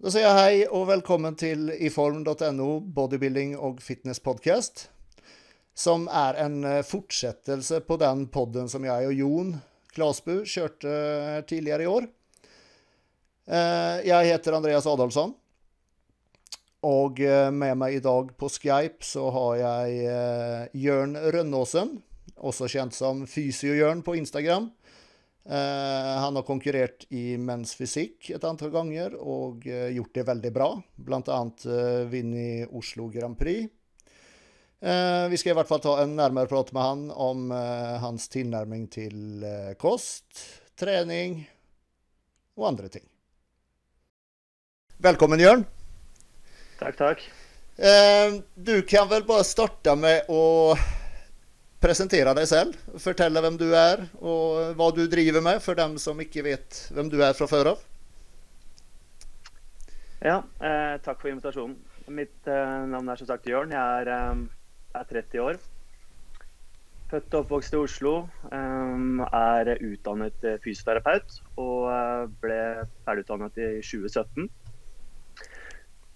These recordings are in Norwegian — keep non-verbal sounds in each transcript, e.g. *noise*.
Da sier jeg hei og velkommen til iform.no bodybuilding og fitness podcast. Som er en eh, fortsettelse på den podden som jeg og Jon Klasbu kjørte eh, tidligere i år. Eh, jeg heter Andreas Adolfsson. Og med meg i dag på Skype så har jeg Jørn Rønnåsen, også kjent som Fysio-Jørn på Instagram. Eh, han har konkurrert i menns fysikk et antall ganger og uh, gjort det veldig bra. Blant annet uh, vunnet Oslo Grand Prix. vi skal i hvert fall ta en nærmere prat med han om hans tilnærming til kost, trening og andre ting. Velkommen, Jørn. Takk, takk. du kan vel bare starte med å presentere deg selv. Fortelle hvem du er, og hva du driver med, for dem som ikke vet hvem du er fra før av. Ja, eh, takk for invitasjonen. Mitt eh, navn er som sagt Jørn. Jeg er, eh, er 30 år. Født og oppvokst i Oslo. Eh, er utdannet eh, fysioterapeut og eh, ble ferdigutdannet i 2017.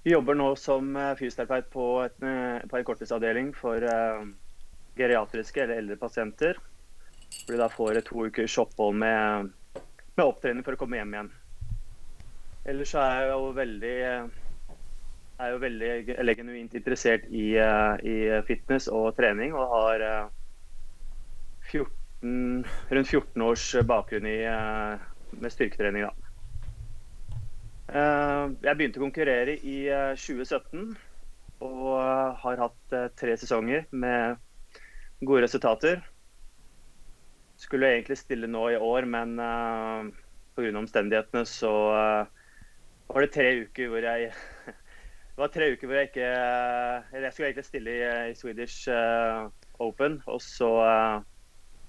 jobber nå som fysioterapeut på en korttidsavdeling for geriatriske eller eldre pasienter. Hvor de da får to ukers opphold med, med, opptrening for å komme hjem igjen. Ellers er jeg jo veldig er jo veldig eller genuint interessert i, i, fitness og trening. Og har 14, rundt 14 års bakgrunn i, med styrketrening. da. Jeg begynte å konkurrere i 2017 og har hatt tre sesonger med gode resultater. Skulle egentlig stille nå i år, men uh, eh, pga. omstendighetene så uh, var det tre uker hvor jeg *laughs* Det var tre uker hvor jeg ikke Eller jeg skulle egentlig stille i, i Swedish uh, Open, og så uh,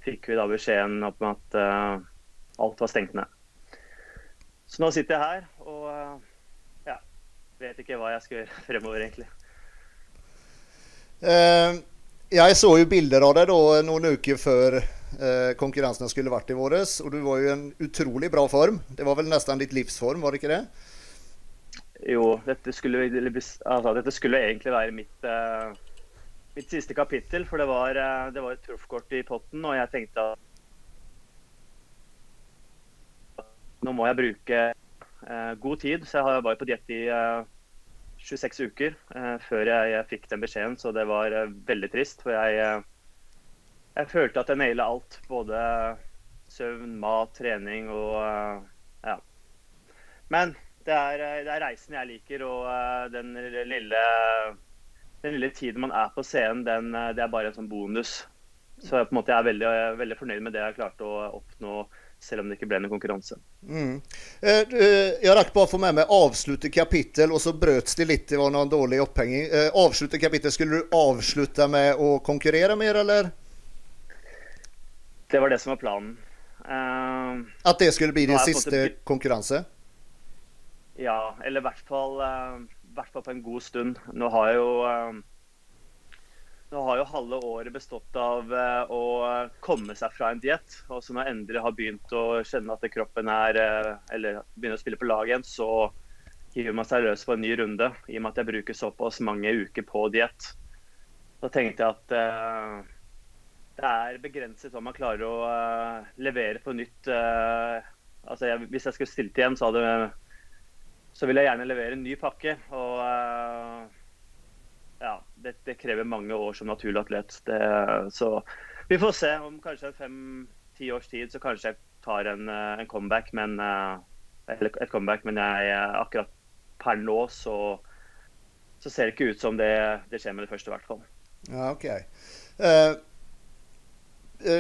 fikk vi da beskjeden om at uh, alt var stengt ned. Så nå sitter jeg her og ja, vet ikke hva jeg skal gjøre *laughs* fremover, egentlig. Uh, jeg så jo bilder av deg noen uker før eh, konkurransene skulle vært i våres. Og du var jo i en utrolig bra form. Det var vel nesten ditt livsform, var det ikke det? Jo, dette skulle, altså, dette skulle egentlig være mitt, uh, mitt, siste kapittel. For det var, uh, det var et proffkort i potten, og jeg tenkte at nå må jeg bruke uh, god tid. Så jeg var på diett i 26 uker eh, før jeg, fikk den beskjeden, så det var eh, veldig trist. For jeg, eh, jeg følte at jeg naila alt. Både søvn, mat, trening og ja. Men det er, det er, reisen jeg liker, og den lille, den lille tiden man er på scenen, den, det er bare en sånn bonus. Så jeg, måte, jeg er veldig, veldig fornøyd med det jeg klarte å oppnå selv om det ikke ble noen konkurranse. Mm. Eh, jeg rakk bare å få med meg avslutte kapittel, og så brøt det litt. Det var noen dårlig opphenging. Eh, avslutte kapittel, skulle du avslutte med å konkurrere mer, eller? Det var det som var planen. Uh, At det skulle bli din siste fått... konkurranse? Ja, eller i hvert fall, uh, hvert fall på en god stund. Nå har jeg jo uh, nå har jo halve året bestått av eh, å komme seg fra en diett. Og så når jeg endelig har begynt å kjenne at kroppen er eh, Eller begynner å spille på lag igjen, så hiver man seg løs på en ny runde. I og med at jeg bruker såpass mange uker på diett. Da tenkte jeg at uh, det er begrenset hva man klarer å uh, levere på nytt. Uh, altså jeg, hvis jeg skulle stilt igjen, så, hadde, så ville jeg gjerne levere en ny pakke. Og ja, det, det, krever mange år som naturlig atlet. Det, så vi får se. Om kanskje fem-ti års tid så kanskje jeg tar en, eh, en comeback, men eh, Eller et comeback, men jeg, akkurat per nå så, så ser det ikke ut som det, det skjer med det første, i hvert fall. Ja, ok. Uh,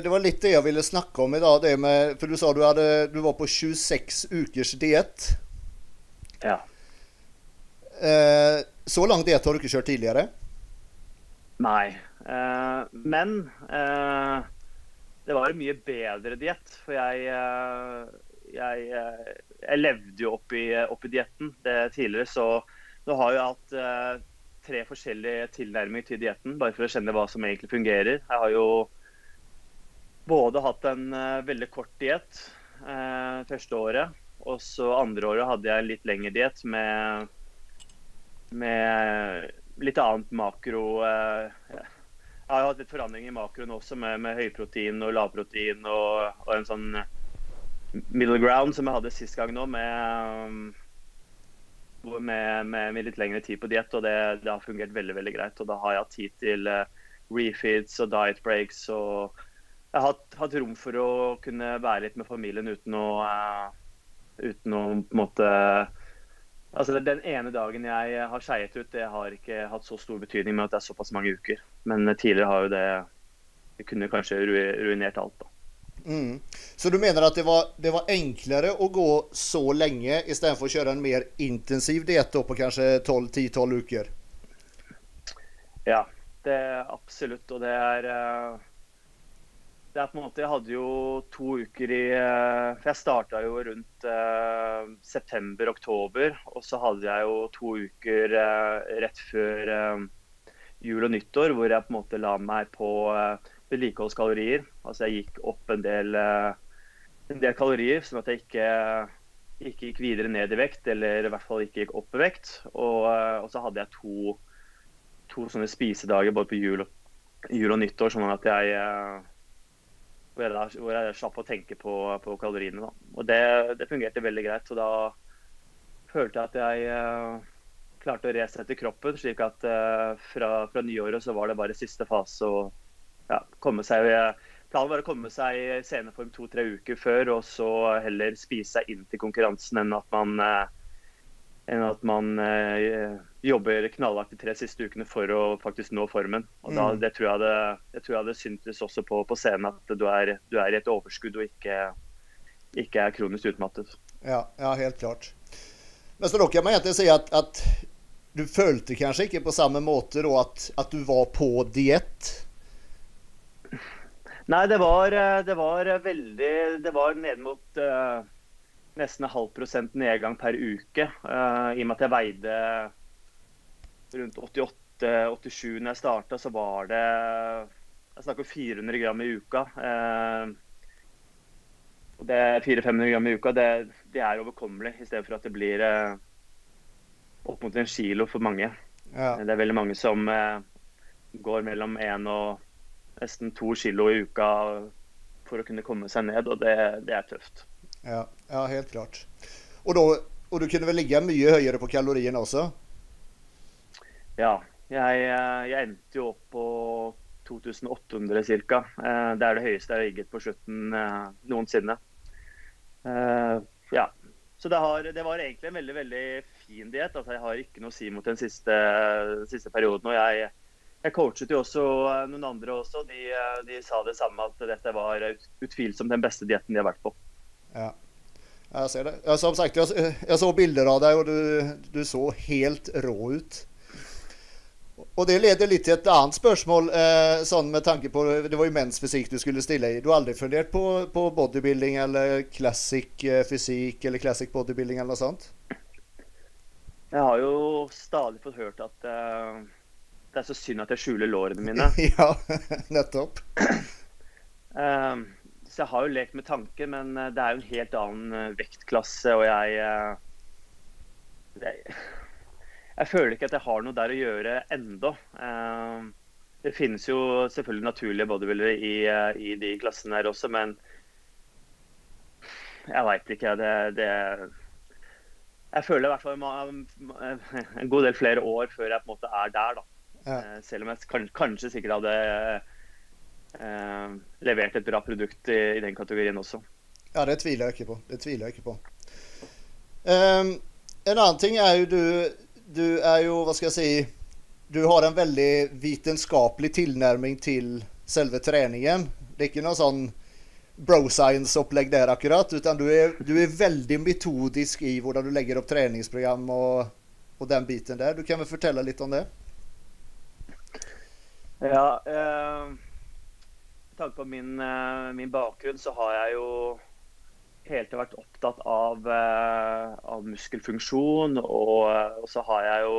det var litt det jeg ville snakke om i dag. Det med, for du sa du, hadde, du var på 26 ukers diett. Ja. Uh, så lang diett har du ikke kjørt tidligere? Nei. Eh, men eh, det var en mye bedre diett. For jeg, eh, jeg, jeg, levde jo opp i, dietten tidligere, så nå har jeg hatt tre forskjellige tilnærminger til dietten, bare for å kjenne hva som egentlig fungerer. Jeg har jo både hatt en uh, veldig kort diett uh, første året, Og så andre året hadde jeg en litt lengre diett med, med litt annet makro. Jeg har hatt litt forandring i makroen også, med, med høyprotein og lavprotein og, og en sånn middle ground som jeg hadde sist gang nå, med, med, med litt lengre tid på diett. Og det, det, har fungert veldig veldig greit. Og da har jeg hatt tid til refeeds og diet breaks. og Jeg har hatt, hatt rom for å kunne være litt med familien uten å, uh, uten å på en måte Altså Den ene dagen jeg har skeiet ut, det har ikke hatt så stor betydning med at det er såpass mange uker. Men tidligere har jo det Det kunne kanskje ruinert alt. da. Mm. Så du mener at det var, det var, enklere å gå så lenge istedenfor å kjøre en mer intensiv diett på kanskje 10-12 uker? Ja, det er absolutt. Og det er eh, Det er på en måte Jeg hadde jo to uker i eh, For jeg starta jo rundt eh, september-oktober. Og så hadde jeg jo to uker eh, rett før eh, jul og nyttår hvor jeg på en måte la meg på vedlikeholdskalorier. Altså jeg gikk opp en del, en del kalorier, sånn at jeg ikke ikke gikk videre ned i vekt, eller i hvert fall ikke gikk opp i vekt. Og, og så hadde jeg to to sånne spisedager både på jul jul og nyttår, sånn at jeg eh, hvor jeg, hvor jeg slapp å tenke på, på kaloriene. Da. Og det, det, fungerte veldig greit. Og da følte jeg at jeg uh, klarte å resette kroppen, slik at uh, fra, fra, nyåret så var det bare siste fase å ja, komme seg Planen var å komme seg i sceneform to-tre uker før, og så heller spise seg inn til konkurransen enn at man uh, enn at man eh, jobber knallhardt de tre siste ukene for å faktisk nå formen. Og da, mm. det, tror jeg det, jeg tror jeg det syntes også på, på scenen at du er, du er, i et overskudd og ikke, ikke er kronisk utmattet. Ja, ja, helt klart. Men så da kan man egentlig si at, at du følte kanskje ikke på samme måte da, at, at du var på diett? Nei, det var, eh, det var veldig Det var ned mot uh, nesten en halv prosent nedgang per uke. Uh, I og med at jeg veide rundt 88-87 når jeg starta, så var det Jeg snakker 400 gram i uka. Uh, det 400-500 gram i uka, det, det er overkommelig, i stedet for at det blir uh, opp mot en kilo for mange. Ja. Det er veldig mange som går mellom én og nesten to kilo i uka for å kunne komme seg ned, og det, det er tøft. Ja, ja helt klart. Og, da, og, du kunne vel ligge mye høyere på kaloriene også? Ja. Jeg, eh, jeg endte jo opp på 2800 ca. Eh, det er det høyeste jeg har ligget på slutten eh, noensinne. Ja. Så det, har, det, var egentlig en veldig veldig fin diett. Altså, jeg har ikke noe å si mot den siste, siste perioden. og jeg, jeg coachet jo også noen andre også. De, de, sa det samme, at dette var utvilsomt den beste dietten de har vært på. Ja. Jeg ser det. Jeg, som sagt, jeg, jeg så bilder av deg, og du, du, så helt rå ut. Og det leder litt til et annet spørsmål, eh, sånn med tanke på Det var jo menns fysikk du skulle stille i. Du har aldri fundert på, på bodybuilding eller classic eh, fysikk eller classic bodybuilding eller noe sånt? Jeg har jo stadig fått hørt at uh, det er så synd at jeg skjuler lårene mine. *laughs* ja, nettopp. um, *clears throat* Så jeg har jo lekt med tanken, men eh, det er jo en helt annen eh, vektklasse, og jeg jeg, eh, *laughs* jeg føler ikke at jeg har noe der å gjøre ennå. Det finnes jo selvfølgelig naturlige bodybuildere i, i de klassene her også, men jeg veit ikke. Det, det, jeg føler i hvert fall en god del flere år før jeg på en måte er der. da. Ja. Selv om jeg kanskje sikkert hadde eh, levert et bra produkt i, i, den kategorien også. Ja, det tviler jeg ikke på. Det tviler jeg ikke på. Um, en annen ting er jo du Du er jo, hva skal jeg si Du har en veldig vitenskapelig tilnærming til selve treningen. Det er ikke noe sånn bro science-opplegg der akkurat, utan du er, du er, veldig metodisk i hvordan du legger opp treningsprogram og, og den biten der. Du kan vel fortelle litt om det? Ja, eh, tanke på min, eh, min, bakgrunn, så har jeg jo hele tiden vært opptatt av, eh, av muskelfunksjon. Og, og, så har jeg jo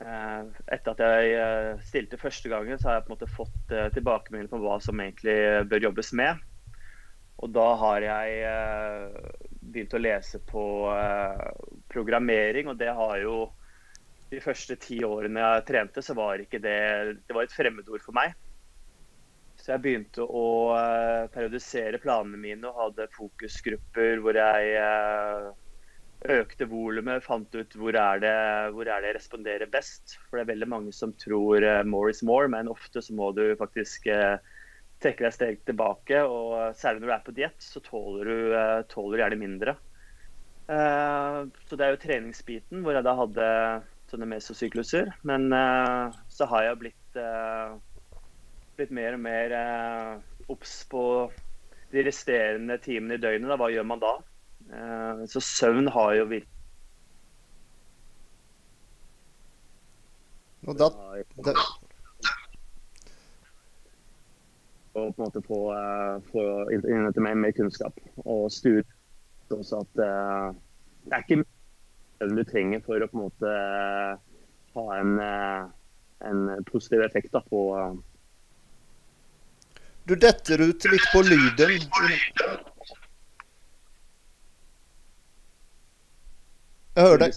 eh, Etter at jeg stilte første gangen, så har jeg på en måte fått tilbakemeldinger på hva som egentlig bør jobbes med. Og da har jeg begynt å lese på programmering, og det har jo De første ti årene jeg trente, så var ikke det Det var et fremmedord for meg. Så jeg begynte å periodisere planene mine og hadde fokusgrupper hvor jeg økte volumet, fant ut hvor er, det, hvor er det jeg responderer best. For det er veldig mange som tror more is more, men ofte så må du faktisk trekke deg et steg tilbake. og Særlig når du er på diett, så tåler du, tåler gjerne mindre. Så det er jo treningsbiten hvor jeg da hadde sånne mesosykluser. Men så har jeg blitt, blitt mer og mer obs på de resterende timene i døgnet. Da. Hva gjør man da? så søvn har jo virkelig Og da, da, og på en måte få, eh, få innhente mer, mer kunnskap. Og studie også at uh, det er ikke mye du trenger for å på en måte ha en, en positiv effekt da, på Du detter ut litt på lyden. Jeg hører deg.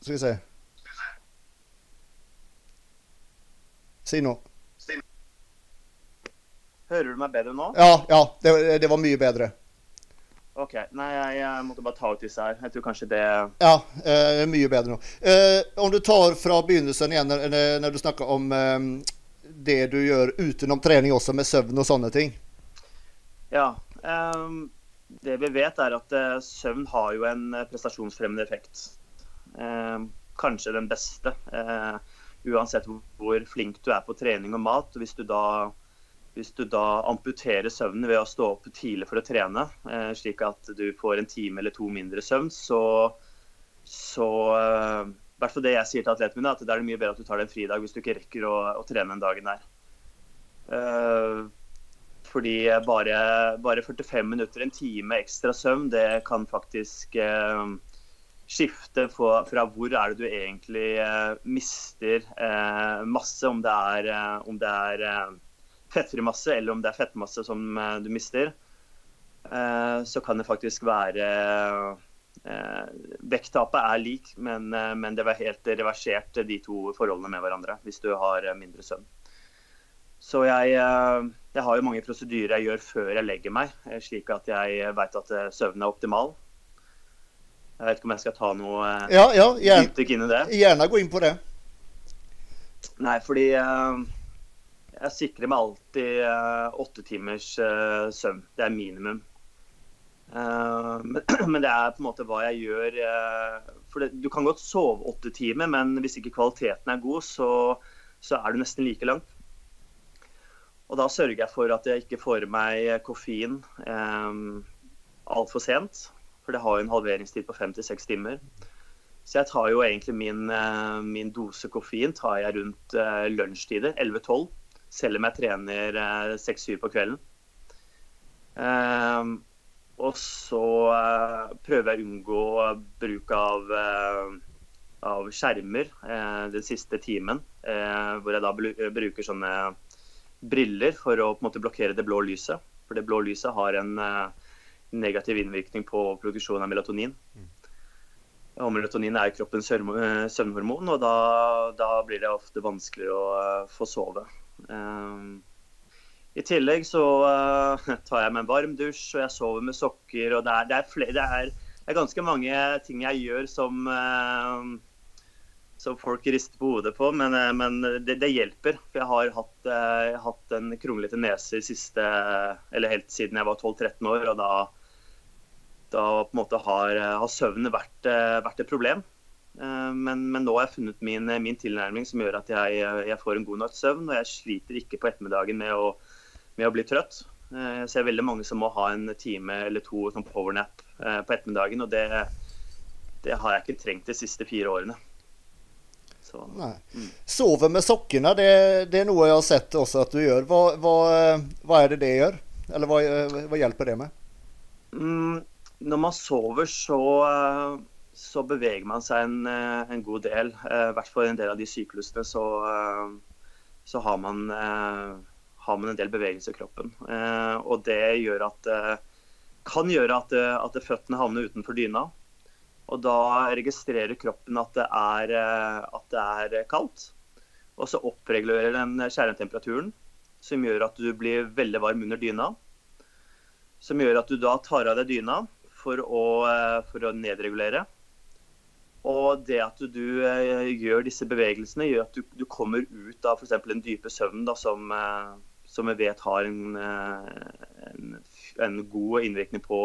Skal vi se. Si nå. Hører du meg bedre nå? Ja, ja det, det var mye bedre. OK. Nei, jeg, jeg, måtte bare ta ut disse her. Jeg tror kanskje det Ja, eh, mye bedre nå. Eh, om du tar fra begynnelsen igjen, når, når du snakker om eh, det du gjør utenom trening også, med søvn og sånne ting. Ja. Um, det vi vet, er at uh, søvn har jo en prestasjonsfremmende effekt. Uh, kanskje den beste. Uh, uansett hvor, flink du er på trening og mat. Hvis du da hvis du da amputerer søvnen ved å stå opp tidlig for å trene, eh, slik at du får en time eller to mindre søvn, så, så eh, hvert fall det jeg sier til atletene mine, at det er mye bedre at du tar deg en fridag hvis du ikke rekker å, å trene den dagen der. Uh, fordi bare, bare, 45 minutter, en time ekstra søvn, det kan faktisk uh, skifte fra, fra hvor er det du egentlig uh, mister masse, om det er, om det er fettfri masse, eller om det er fettmasse som du mister, så kan det faktisk være Vekttapet er lik, men, men, det var helt reversert, de to forholdene med hverandre, hvis du har mindre søvn. Så jeg, jeg har jo mange prosedyrer jeg gjør før jeg legger meg, slik at jeg vet at søvnen er optimal. Jeg vet ikke om jeg skal ta noe ja, ja, gjerne, inn i det. Gjerne gå inn på det. Nei, fordi jeg sikrer meg alltid åtte timers søvn. Det er minimum. Uh, *clears throat* men, det er på en måte hva jeg gjør. for det, Du kan godt sove åtte timer, men hvis ikke kvaliteten er god, så, så er du nesten like lang. Og da sørger jeg for at jeg ikke får i meg koffein eh, altfor sent. For det har jo en halveringstid på fem til seks timer. Så jeg tar jo egentlig min, min dose koffein tar jeg rundt lunsjtider, 11-12 selv om jeg trener eh, seks-syv på kvelden. Ehm, og så eh, prøver jeg å unngå bruk av, eh, av skjermer den siste timen. hvor jeg da bruker sånne briller for å på en måte blokkere det blå lyset. For det blå lyset har en negativ innvirkning på produksjonen av melatonin. Mm. Og melatonin er kroppens søvnhormon, og da, da, blir det ofte vanskeligere å få sove. Um, I tillegg så uh, *laughs* tar jeg meg en varm dusj, og jeg sover med sokker. og Det er, det er, flere, det er, det er ganske mange ting jeg gjør som, uh, som folk rister på hodet på, men, uh, men det, hjelper. For jeg har hatt, hatt en kronglete nese siste, helt siden jeg var 12-13 år. og da, da har, har søvnen vært, vært et problem. Men, men, nå har jeg funnet min, min, tilnærming som gjør at jeg, jeg får en god natts søvn. Og jeg sliter ikke på ettermiddagen med å, med å, bli trøtt. Eh, jeg ser veldig mange som må ha en time eller to sånn powernap eh, på ettermiddagen. Og det, det, har jeg ikke trengt de siste fire årene. Så, mm. Sove med sokkene, det, det, er noe jeg har sett også at du gjør. Hva, hva, hva er det det gjør? Eller hva, hva hjelper det med? Mm, når man sover, så så beveger man seg en, eh, en god del. Eh, I hvert fall en del av de syklusene så, eh, så har, man, har, man, en del bevegelse i kroppen. Og det gjør at kan gjøre at, eh, at føttene havner utenfor dyna. Og da registrerer kroppen at det er, eh, at det er kaldt. Og så oppregulerer den kjernetemperaturen, som gjør at du blir veldig varm under dyna. Som gjør at du da tar av deg dyna for å, eh, for å nedregulere. Og det at du eh, gjør disse bevegelsene, gjør at du, du kommer ut av f.eks. den dype søvn da, som, eh, som, vi vet har en, en, en god innvirkning på,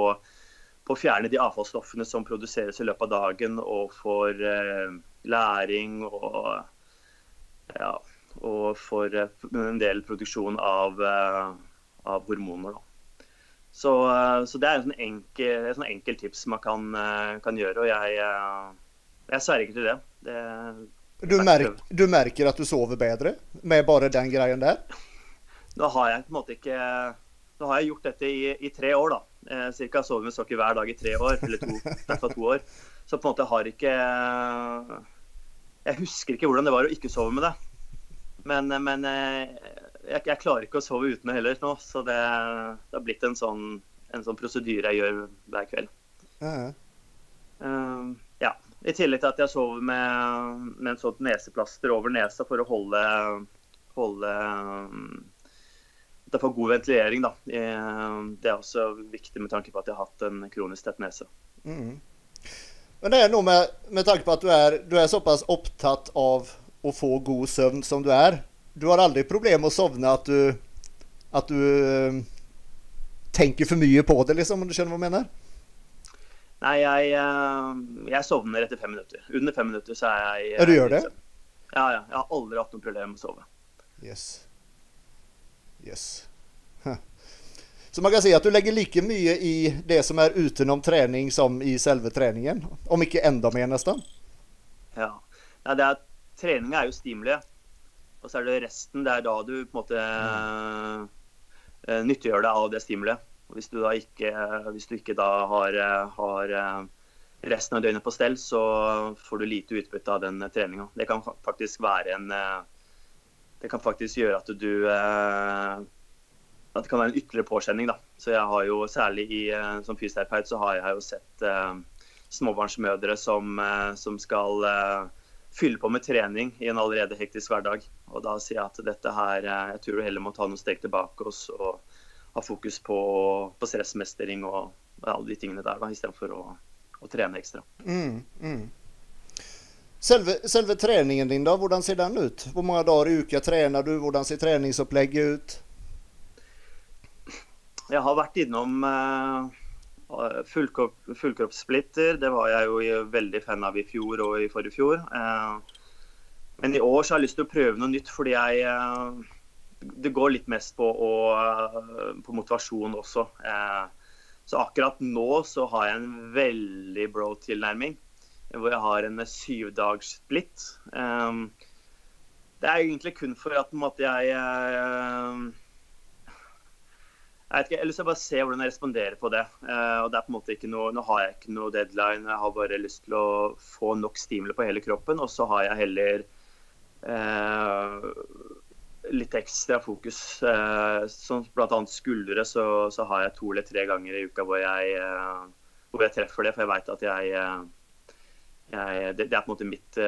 på, å fjerne de avfallsstoffene som produseres i løpet av dagen, og for eh, læring og, ja, og for en del produksjon av, av hormoner. Da. Så, så, det er et sånn enkel, sånn enkel tips man kan, kan gjøre. og jeg jeg sverger til det. det du, merker, du, merker at du sover bedre med bare den greien der? Nå har jeg på en måte ikke Nå har jeg gjort dette i, i tre år, da. Eh, cirka sovet med sokker hver dag i tre år, eller to, derfor to år. Så på en måte har ikke Jeg husker ikke hvordan det var å ikke sove med det. Men, men eh, jeg, jeg, klarer ikke å sove uten det heller nå. Så det, det har blitt en sånn, en sånn prosedyre jeg gjør hver kveld. Uh -huh. um, ja. I tillegg til at jeg sover med, med en sånt neseplaster over nesa for å holde, holde jeg får god ventilering. Da. Det er også viktig med tanke på at jeg har hatt en kronisk tett nese. Mm. Men det er noe med, med tanke på at du er, du er såpass opptatt av å få god søvn som du er. Du har aldri problem med å sovne at du, at du øh, tenker for mye på det, liksom, om du skjønner hva jeg mener? Nei, jeg, eh, jeg, sovner etter fem minutter. Under fem minutter så er jeg Ja, du gjør det? Ja, ja. Jeg har aldri hatt noe problem med å sove. Yes. Yes. Så man kan si at du legger like mye i det som er utenom trening, som i selve treningen? Om ikke enda mer, nesten? Ja. ja det er, treninga er jo stimuli. Og så er det resten. Det er da du på en måte mm. uh, nyttiggjør deg av det stimuliet. Hvis du da ikke, hvis du ikke da har, har, eh, resten av døgnet på stell, så får du lite utbytte av den treninga. Det kan faktisk være en eh, Det kan faktisk gjøre at du eh, At det kan være en ytterligere påkjenning. Da. Så jeg har jo særlig i, som fysioterapeut så har jeg jo sett småbarnsmødre som, som skal fylle på med trening i en allerede hektisk hverdag. Og da sier jeg at dette her Jeg tror du heller må ta noen steg tilbake og så ha fokus på, på stressmestring og, og, alle de tingene der, da, istedenfor å, å trene ekstra. Mm, mm. Selve, selve, treningen din, da, hvordan ser den ut? Hvor mange dager i uka trener du? Hvordan ser treningsopplegget ut? Jeg har vært innom uh, fullkropp, fullkroppssplitter. Det var jeg jo veldig fan av i fjor og i forrige fjor. Uh, men i år så har jeg lyst til å prøve noe nytt, fordi jeg uh, det går litt mest på, å, på motivasjon også. Eh, så akkurat nå så har jeg en veldig bro-tilnærming. Hvor jeg har en syvdags splitt. Eh, det er egentlig kun for at måte, jeg uh, jeg vet ikke, til å bare se hvordan jeg responderer på det. og det er på en måte ikke noe, Nå har jeg ikke noe deadline. Jeg har bare lyst til å få nok stimuli på hele kroppen. Og så har jeg heller uh, litt ekstra fokus. Eh, som bl.a. skuldre, så, så, har jeg to eller tre ganger i uka hvor jeg, hvor jeg treffer det. For jeg veit at jeg, jeg det, det, er på en måte mitt,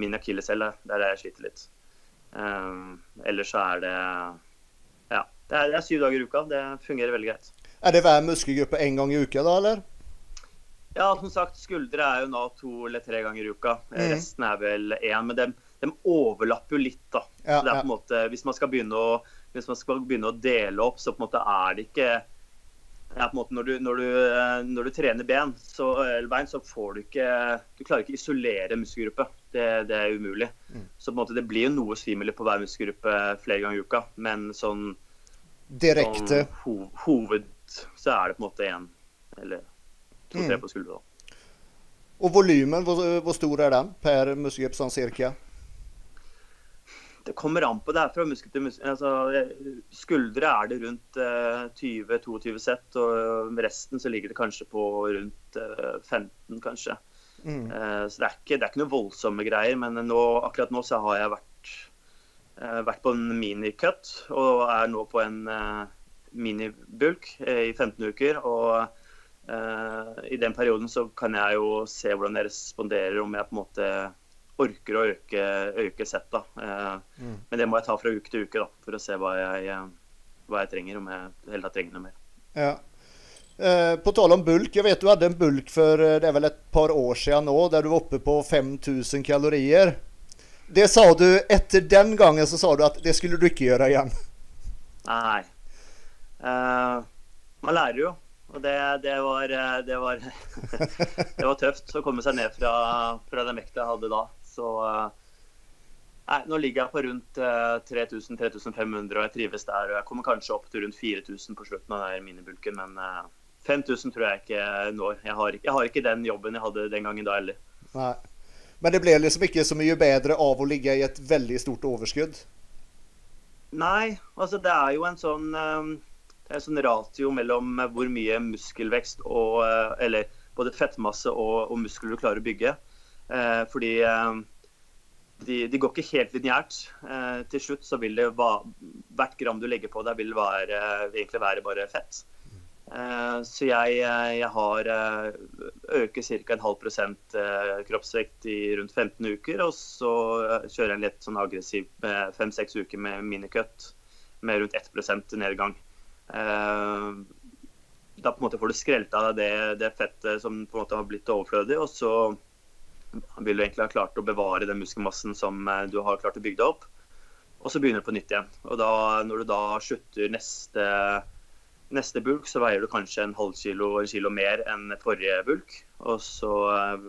min akilleshæl. Det er der jeg sliter litt. ellers så er det Ja. Det er, det er, syv dager i uka. Det fungerer veldig greit. Er det hver muskelgruppe én gang i uka, da, eller? Ja, som sagt, skuldre er jo nå to eller tre ganger i uka. Mm. Resten er vel én. Men de, de overlapper jo litt. da. Ja, så det er på en måte, Hvis man skal begynne å, hvis man skal begynne å dele opp, så på en måte er det ikke det er på en måte når du, når du, når du trener ben, så, eller bein, så får du ikke Du klarer ikke isolere muskelgruppe. Det, det er umulig. Mm. Så på en måte det blir jo noe stimuli på hver muskelgruppe flere ganger i uka, men sånn Direkte sånn, ho, Hoved så er det på en måte én eller to-tre mm. på skuldra. Og volumen, hvor, hvor, stor er den per muskelgruppe sånn cirka? Det kommer an på. Det er fra muskel til muskel. Altså, skuldre er det rundt eh, 20-22 sett, og resten så ligger det kanskje på rundt eh, 15, kanskje. Mm. Eh, så det er, ikke, det er, ikke, noe voldsomme greier. Men nå, akkurat nå så har jeg vært, eh, vært på en minicut, og er nå på en, eh, minibulk i 15 uker. og i den perioden så kan jeg jo se hvordan jeg responderer, om jeg på en måte orker å øke, øke sett. da. Mm. Men det må jeg ta fra uke til uke da, for å se hva jeg, hva jeg trenger, om jeg hele tatt trenger noe mer. Ja. Eh, på tale om bulk, jeg vet du hadde en bulk for det er vel et par år siden nå, der du var oppe på 5000 kalorier. Det sa du etter den gangen så sa du at det skulle du ikke gjøre igjen. Nei. Eh, man lærer jo. Og det, det, var, det, var, *laughs* det var tøft å komme seg ned fra, fra den vekta jeg hadde da. Så uh, nei, nå ligger jeg på rundt uh, 3000-3500 og jeg trives der. Og jeg kommer kanskje opp til rundt 4000 på slutten av den minibulken, men 5000 tror jeg ikke når. Jeg har, jeg har, ikke den jobben jeg hadde den gangen da heller. Nei. Men det ble liksom ikke så mye bedre av å ligge i et veldig stort overskudd? Nei, altså det er jo en sånn, en sånn ratio mellom hvor mye muskelvekst og eh, Eller både fettmasse og, og muskler du klarer å bygge. Eh, fordi ehm, de, de, går ikke helt lineært. Eh, til slutt så vil det hvert gram du legger på deg, vil være, egentlig være bare fett. Eh, så jeg, eh, jeg har eh, øker ca. en halv prosent kroppsvekt i rundt 15 uker. Og så kjører jeg en litt sånn aggressiv fem-seks uker med minicut med rundt 1 nedgang. Da på en måte får du skrelt av deg det, det, fettet som på en måte har blitt overflødig. Og så vil du egentlig ha klart å bevare den muskelmassen som du har klart å bygge deg opp. Og så begynner du på nytt igjen. Og da, når du da slutter neste Neste bulk så veier du kanskje en halv kilo eller kilo mer enn forrige bulk. Og så eh,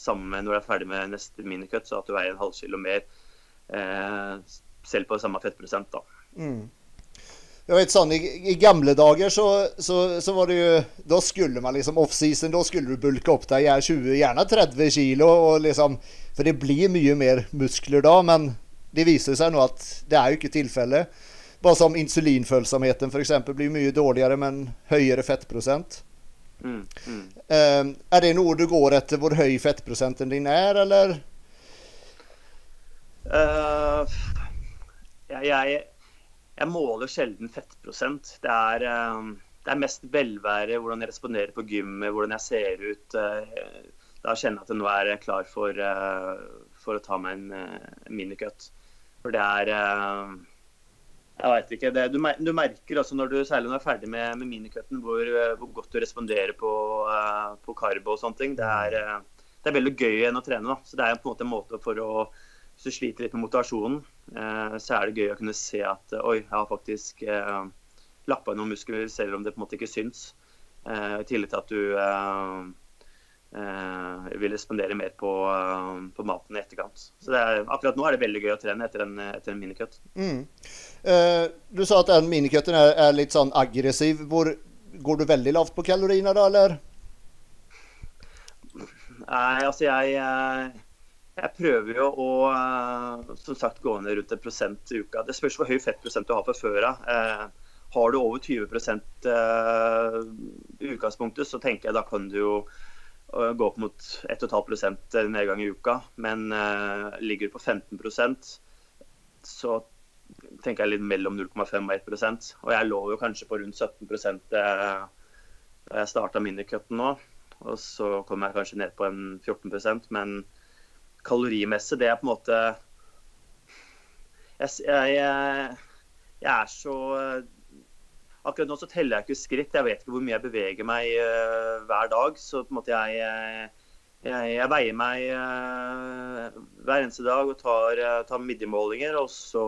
sammen når du er ferdig med neste minicut, så at du veier en halv kilo mer eh, selv på samme fettprosent. da. Mm. Jeg vet sånn, i, i gamle dager så, så, så, var det jo Da skulle man liksom offseason, da skulle du bulke opp deg 20, gjerne 30 kilo. Og liksom, for det blir mye mer muskler da, men det viser seg nå at det er jo ikke tilfellet. Bare som insulinfølsomheten f.eks. blir mye dårligere men høyere fettprosent. Mm, mm. Er det noe du går etter hvor høy fettprosenten din er, eller? Uh, jeg, jeg, måler sjelden fettprosent. Det er, um, det er, mest velvære, hvordan jeg responderer på gymmet, hvordan jeg ser ut. Uh, da kjenner jeg at jeg nå er klar for, for å ta meg en minicut. For det er jeg veit ikke. Det, du, du, merker også når du særlig når er ferdig med, med minicutten, hvor, eh, hvor, godt du responderer på, på karbo og sånne ting. Det er, det er veldig gøy enn å trene. Da. Så det er på en måte en måte for å Hvis du sliter litt med motivasjonen, uh, så er det gøy å kunne se at oi, jeg har faktisk eh, lappa noen muskler selv om det på en måte ikke syns. I tillegg til at du eh, vil respondere mer på, på, maten i etterkant. Så er, akkurat nå er det veldig gøy å trene etter en, etter en minicut. Mm. Eh, du sa at den minicutten er, er, litt sånn aggressiv. Hvor, går du veldig lavt på kaloriene da, eller? Nei, altså jeg, jeg prøver jo å som sagt gå ned rundt en prosent i uka. Det spørs hvor høy fettprosent du har fra før av. har du over 20% i utgangspunktet, så tenker jeg da kan du jo gå opp mot 1,5 nedgang i uka. Men ligger du på 15% så tenker jeg litt mellom 0,5 og 1% Og jeg lå jo kanskje på rundt 17 uh, da jeg starta minicutten nå. Og så kom jeg kanskje ned på en 14% men kalorimessig, det er på en måte jeg, jeg, jeg er så Akkurat nå så teller jeg ikke skritt. Jeg vet ikke hvor mye jeg beveger meg uh, hver dag. Så på en måte jeg, jeg, jeg veier meg uh, hver eneste dag og tar, uh, tar midjemålinger. Og så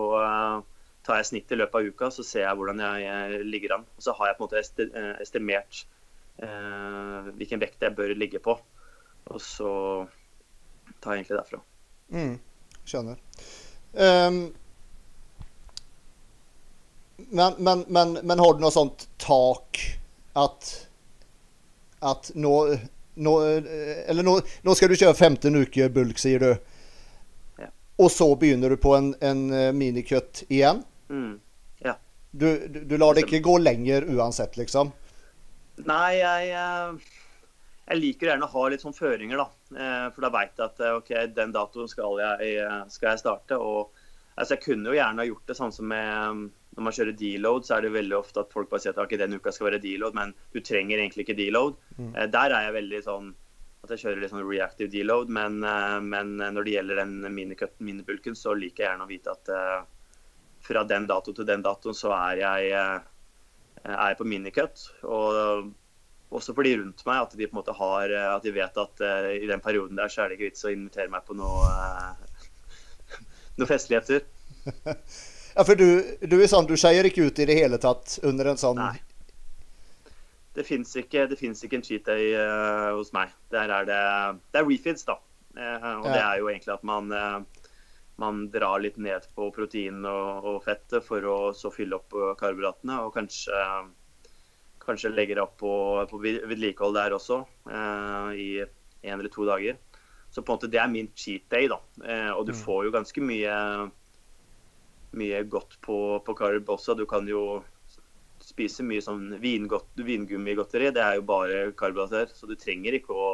tar jeg snitt i løpet av uka, så ser jeg hvordan jeg, ligger an. Og så har jeg på en måte estimert hvilken vekt jeg bør ligge på. Og så jeg egentlig derfra. Mm, skjønner. Um, men, men, men, men, har du noe sånt tak at at nå, nå Eller nå, nå, skal du kjøre 15 uker bulk, sier du. Ja. Og så begynner du på en, en eh, minicut igjen? Mm. Ja. Du, du, du, lar det ikke gå lenger uansett, liksom? Nei, jeg, eh, jeg liker gjerne å ha litt sånn føringer, da. Eh, for da veit jeg at OK, den datoen skal jeg, skal jeg starte. Og altså, jeg kunne jo gjerne ha gjort det sånn som med når man kjører deload, så er det veldig ofte at folk bare sier at okay, den uka skal være deload, men du trenger egentlig ikke deload. Mm. Eh, der er jeg veldig sånn at jeg kjører litt sånn reactive deload, men, eh, men når det gjelder den minicutten, minibulken, så liker jeg gjerne å vite at uh, fra den dato til den datoen så er jeg, uh, er jeg på minicut. Og også for de rundt meg, at de på en måte har At de vet at uh, i den perioden der så er det ikke vits å invitere meg på noe, *laughs* noe festligheter. *laughs* Ja, for du, du er sånn, du skeier ikke ut i det hele tatt under en sånn Nei. Det fins ikke, ikke, en cheat day uh, hos meg. Der er det, det er refeeds, da. Uh, og ja. det er jo egentlig at man, uh, man drar litt ned på protein og, og fettet for å så fylle opp karbohydratene. Og kanskje, kanskje legger opp på, på vedlikehold der også i en eller to dager. Så på en måte det er min cheat day, da. og du mm. får jo ganske mye mye godt på, på carb også. Du kan jo spise mye sånn vingummigodteri. Det er jo bare karbohydrater, så du trenger ikke å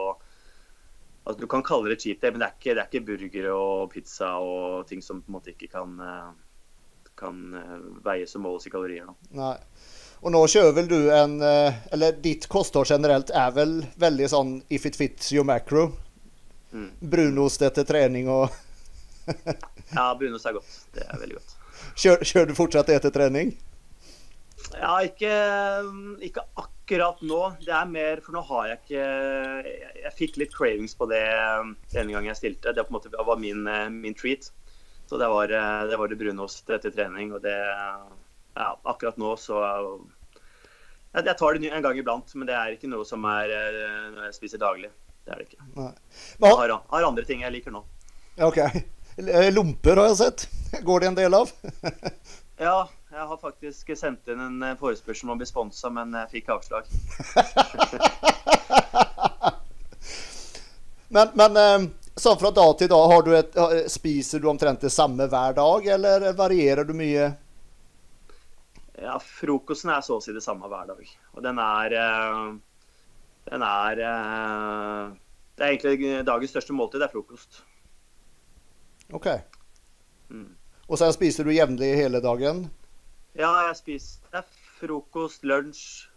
altså, Du kan kalle det cheat day, men det er, ikke, det er ikke burgere og pizza og ting som på en måte ikke kan, eh, kan eh, veies og måles i kalorier. Da. Nei. Og nå kjører vel du en eh, Eller ditt kosthold generelt er vel veldig sånn if it fits your macro? Mm. Brunost etter trening og *laughs* Ja, brunost er godt. Det er veldig godt. Kjører, kjører du fortsatt etter trening? Ja, ikke, ikke, akkurat nå. Det er mer For nå har jeg ikke Jeg, jeg fikk litt cravings på det denne gangen jeg stilte. Det på en måte var min, min treat. Så det var, det var det brunost etter trening. Og det Ja, akkurat nå så Jeg tar det en gang iblant, men det er ikke noe som er når jeg spiser daglig. Det er det ikke. Nei. Jeg har, har andre ting jeg liker nå. OK. Lomper har jeg sett. *laughs* Går det en del av? *laughs* ja, jeg har faktisk sendt inn en eh, forespørsel om å bli sponsa, men jeg fikk avslag. *laughs* men, men eh, sånn fra dag til dag, du et, spiser du omtrent det samme hver dag, eller varierer du mye? Ja, frokosten er så å si det samme hver dag. Og den er eh, Den er Det er egentlig dagens største måltid, det er frokost. OK. Mm. Og så spiser du jevnlig hele dagen? Ja, jeg spiser frokost, lunsj,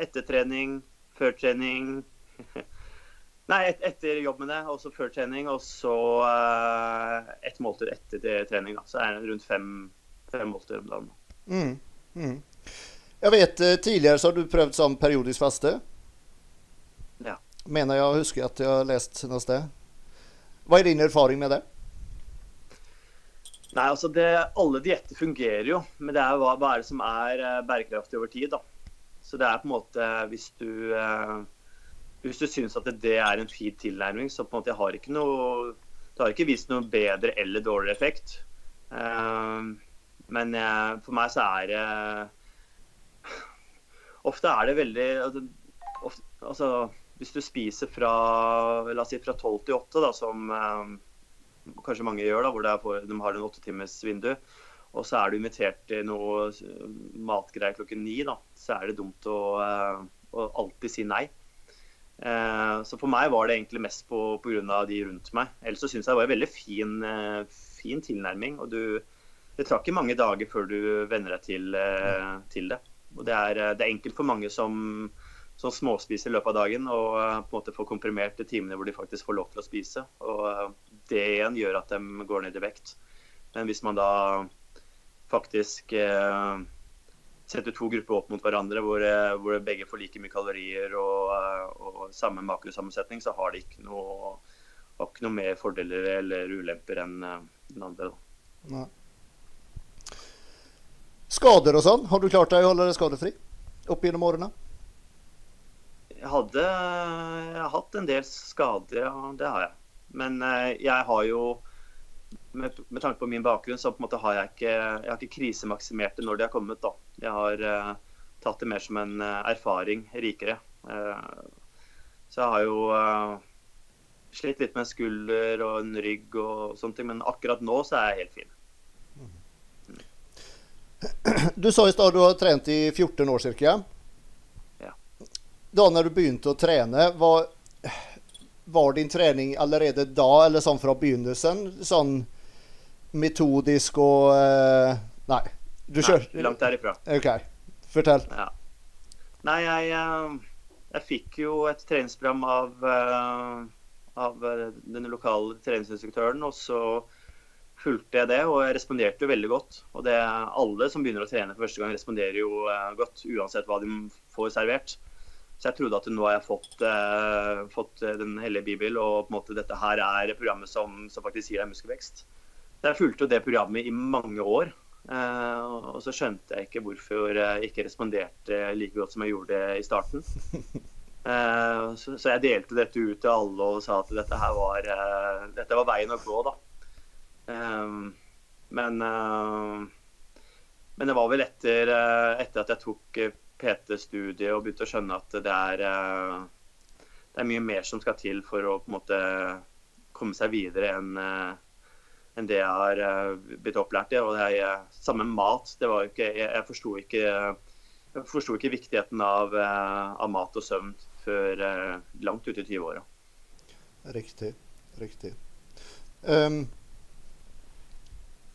ettertrening, før trening. *laughs* Nei, et, etter jobb med det, også før trening. Og så uh, et måltid etter trening. Da. Så er det rundt fem, fem måltider om dagen. Mm, mm. Jeg vet uh, Tidligere så har du prøvd som periodisk faste. Ja. Mener jeg å huske at jeg har lest noe sted. Hva er din erfaring med det? Nei, altså det, Alle dietter fungerer jo, men det er hva, hva er det som er uh, bærekraftig over tid. da. Så det er på en måte Hvis du, hvis du syns at det er en fin tilnærming, så på en måte har ikke noe Det har ikke vist noe bedre eller dårligere effekt. Uh, men for meg så er det Ofte er det veldig altså, ofte, altså, Hvis du spiser fra la oss si fra 12 til 8, da, som kanskje mange gjør, da, hvor for, de har en åttetimersvindu, og så er du invitert til noe matgreier klokken ni, da, så er det dumt å, uh, å alltid si nei. Eh, så for meg var det egentlig mest på pga. de rundt meg. Ellers så syns jeg det var en veldig fin, fin tilnærming. og du, Det tar ikke mange dager før du venner deg til, til det. Og det er, det er enkelt for mange som som småspiser i løpet av dagen og på en måte får komprimert de timene hvor de faktisk får lov til å spise. Og det igjen gjør at de går ned i vekt. Men hvis man da faktisk eh, setter to grupper opp mot hverandre hvor, eh, hvor begge får like mye kalorier og, eh, og samme makrosammensetning, så har de ikke noe, ikke noe mer fordeler eller ulemper enn eh, den andre. Nei. Skader og sånn, har du klart deg å holde deg skadefri opp gjennom årene? Jeg hadde jeg har hatt en del skader, ja. Det har jeg. Men eh, jeg har jo med, med, tanke på min bakgrunn, så på en måte har jeg ikke, jeg har ikke krisemaksimert det når de har kommet. da. Jeg har uh, tatt det mer som en uh, erfaring rikere. Uh, så jeg har jo slitt litt med skulder og en rygg og sånne ting, men akkurat nå så er jeg helt fin. Du sa i stad du har trent i 14 år ca. Ja. Da når du begynte å trene, var var din trening allerede da, eller sånn fra begynnelsen, sånn metodisk og eh, Nei. Du kjør... Nei, langt derifra. OK. Fortell. Ja. Nei, jeg, eh, jeg fikk jo et treningsprogram av, eh, av den lokale treningsinstruktøren, og så fulgte jeg det, og jeg responderte jo veldig godt. Og det, alle som begynner å trene for første gang, responderer jo godt, uansett hva de får servert. Så jeg trodde at nå har jeg fått, eh, fått Den hellige bibel, og på en måte dette her er programmet som, som faktisk gir deg muskelvekst. Så jeg fulgte jo det programmet i mange år. Eh, og så skjønte jeg ikke hvorfor jeg ikke responderte like godt som jeg gjorde det i starten. *laughs* Eh, så, så, jeg delte dette ut til alle og sa at dette her var, dette var veien å gå, da. Men men det var vel etter, etter at jeg tok PT-studiet og begynte å skjønne at det er, uh, det er, mye mer som skal til for å på en måte komme seg videre enn uh, enn det jeg har eh, blitt opplært i. Og det er samme mat. Det var ikke, jeg, jeg forsto ikke, ikke viktigheten av, av, mat og søvn før langt ut i 20-åra. Riktig. Riktig. Um,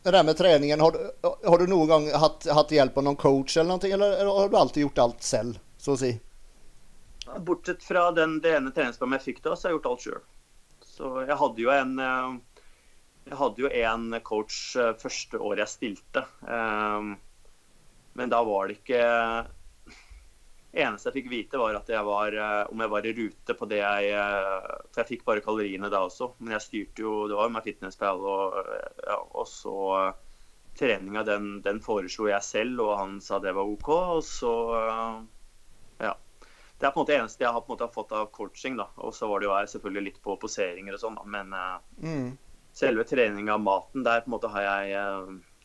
det der med treningen, har du, har du noen gang hatt, hatt, hjelp av noen coach eller noe, eller har du alltid gjort alt selv, så å si? Bortsett fra den, det ene treningsprogrammet jeg fikk da, så har jeg gjort alt sjøl. Så jeg hadde jo en eh, jeg hadde jo en coach eh, første året jeg stilte. Eh, men da var det ikke eneste jeg fikk vite, var at jeg var, eh, om jeg var i rute på det jeg eh, For jeg fikk bare kaloriene da også, men jeg styrte jo Det var jo med fitnesspal og, ja, og så Treninga den, den, foreslo jeg selv, og han sa det var OK. Og så Ja. Det er på en måte det eneste jeg har på en måte fått av coaching. da, Og så var det jo jeg selvfølgelig litt på poseringer og sånn, men mm. selve treninga av maten, der på en måte har jeg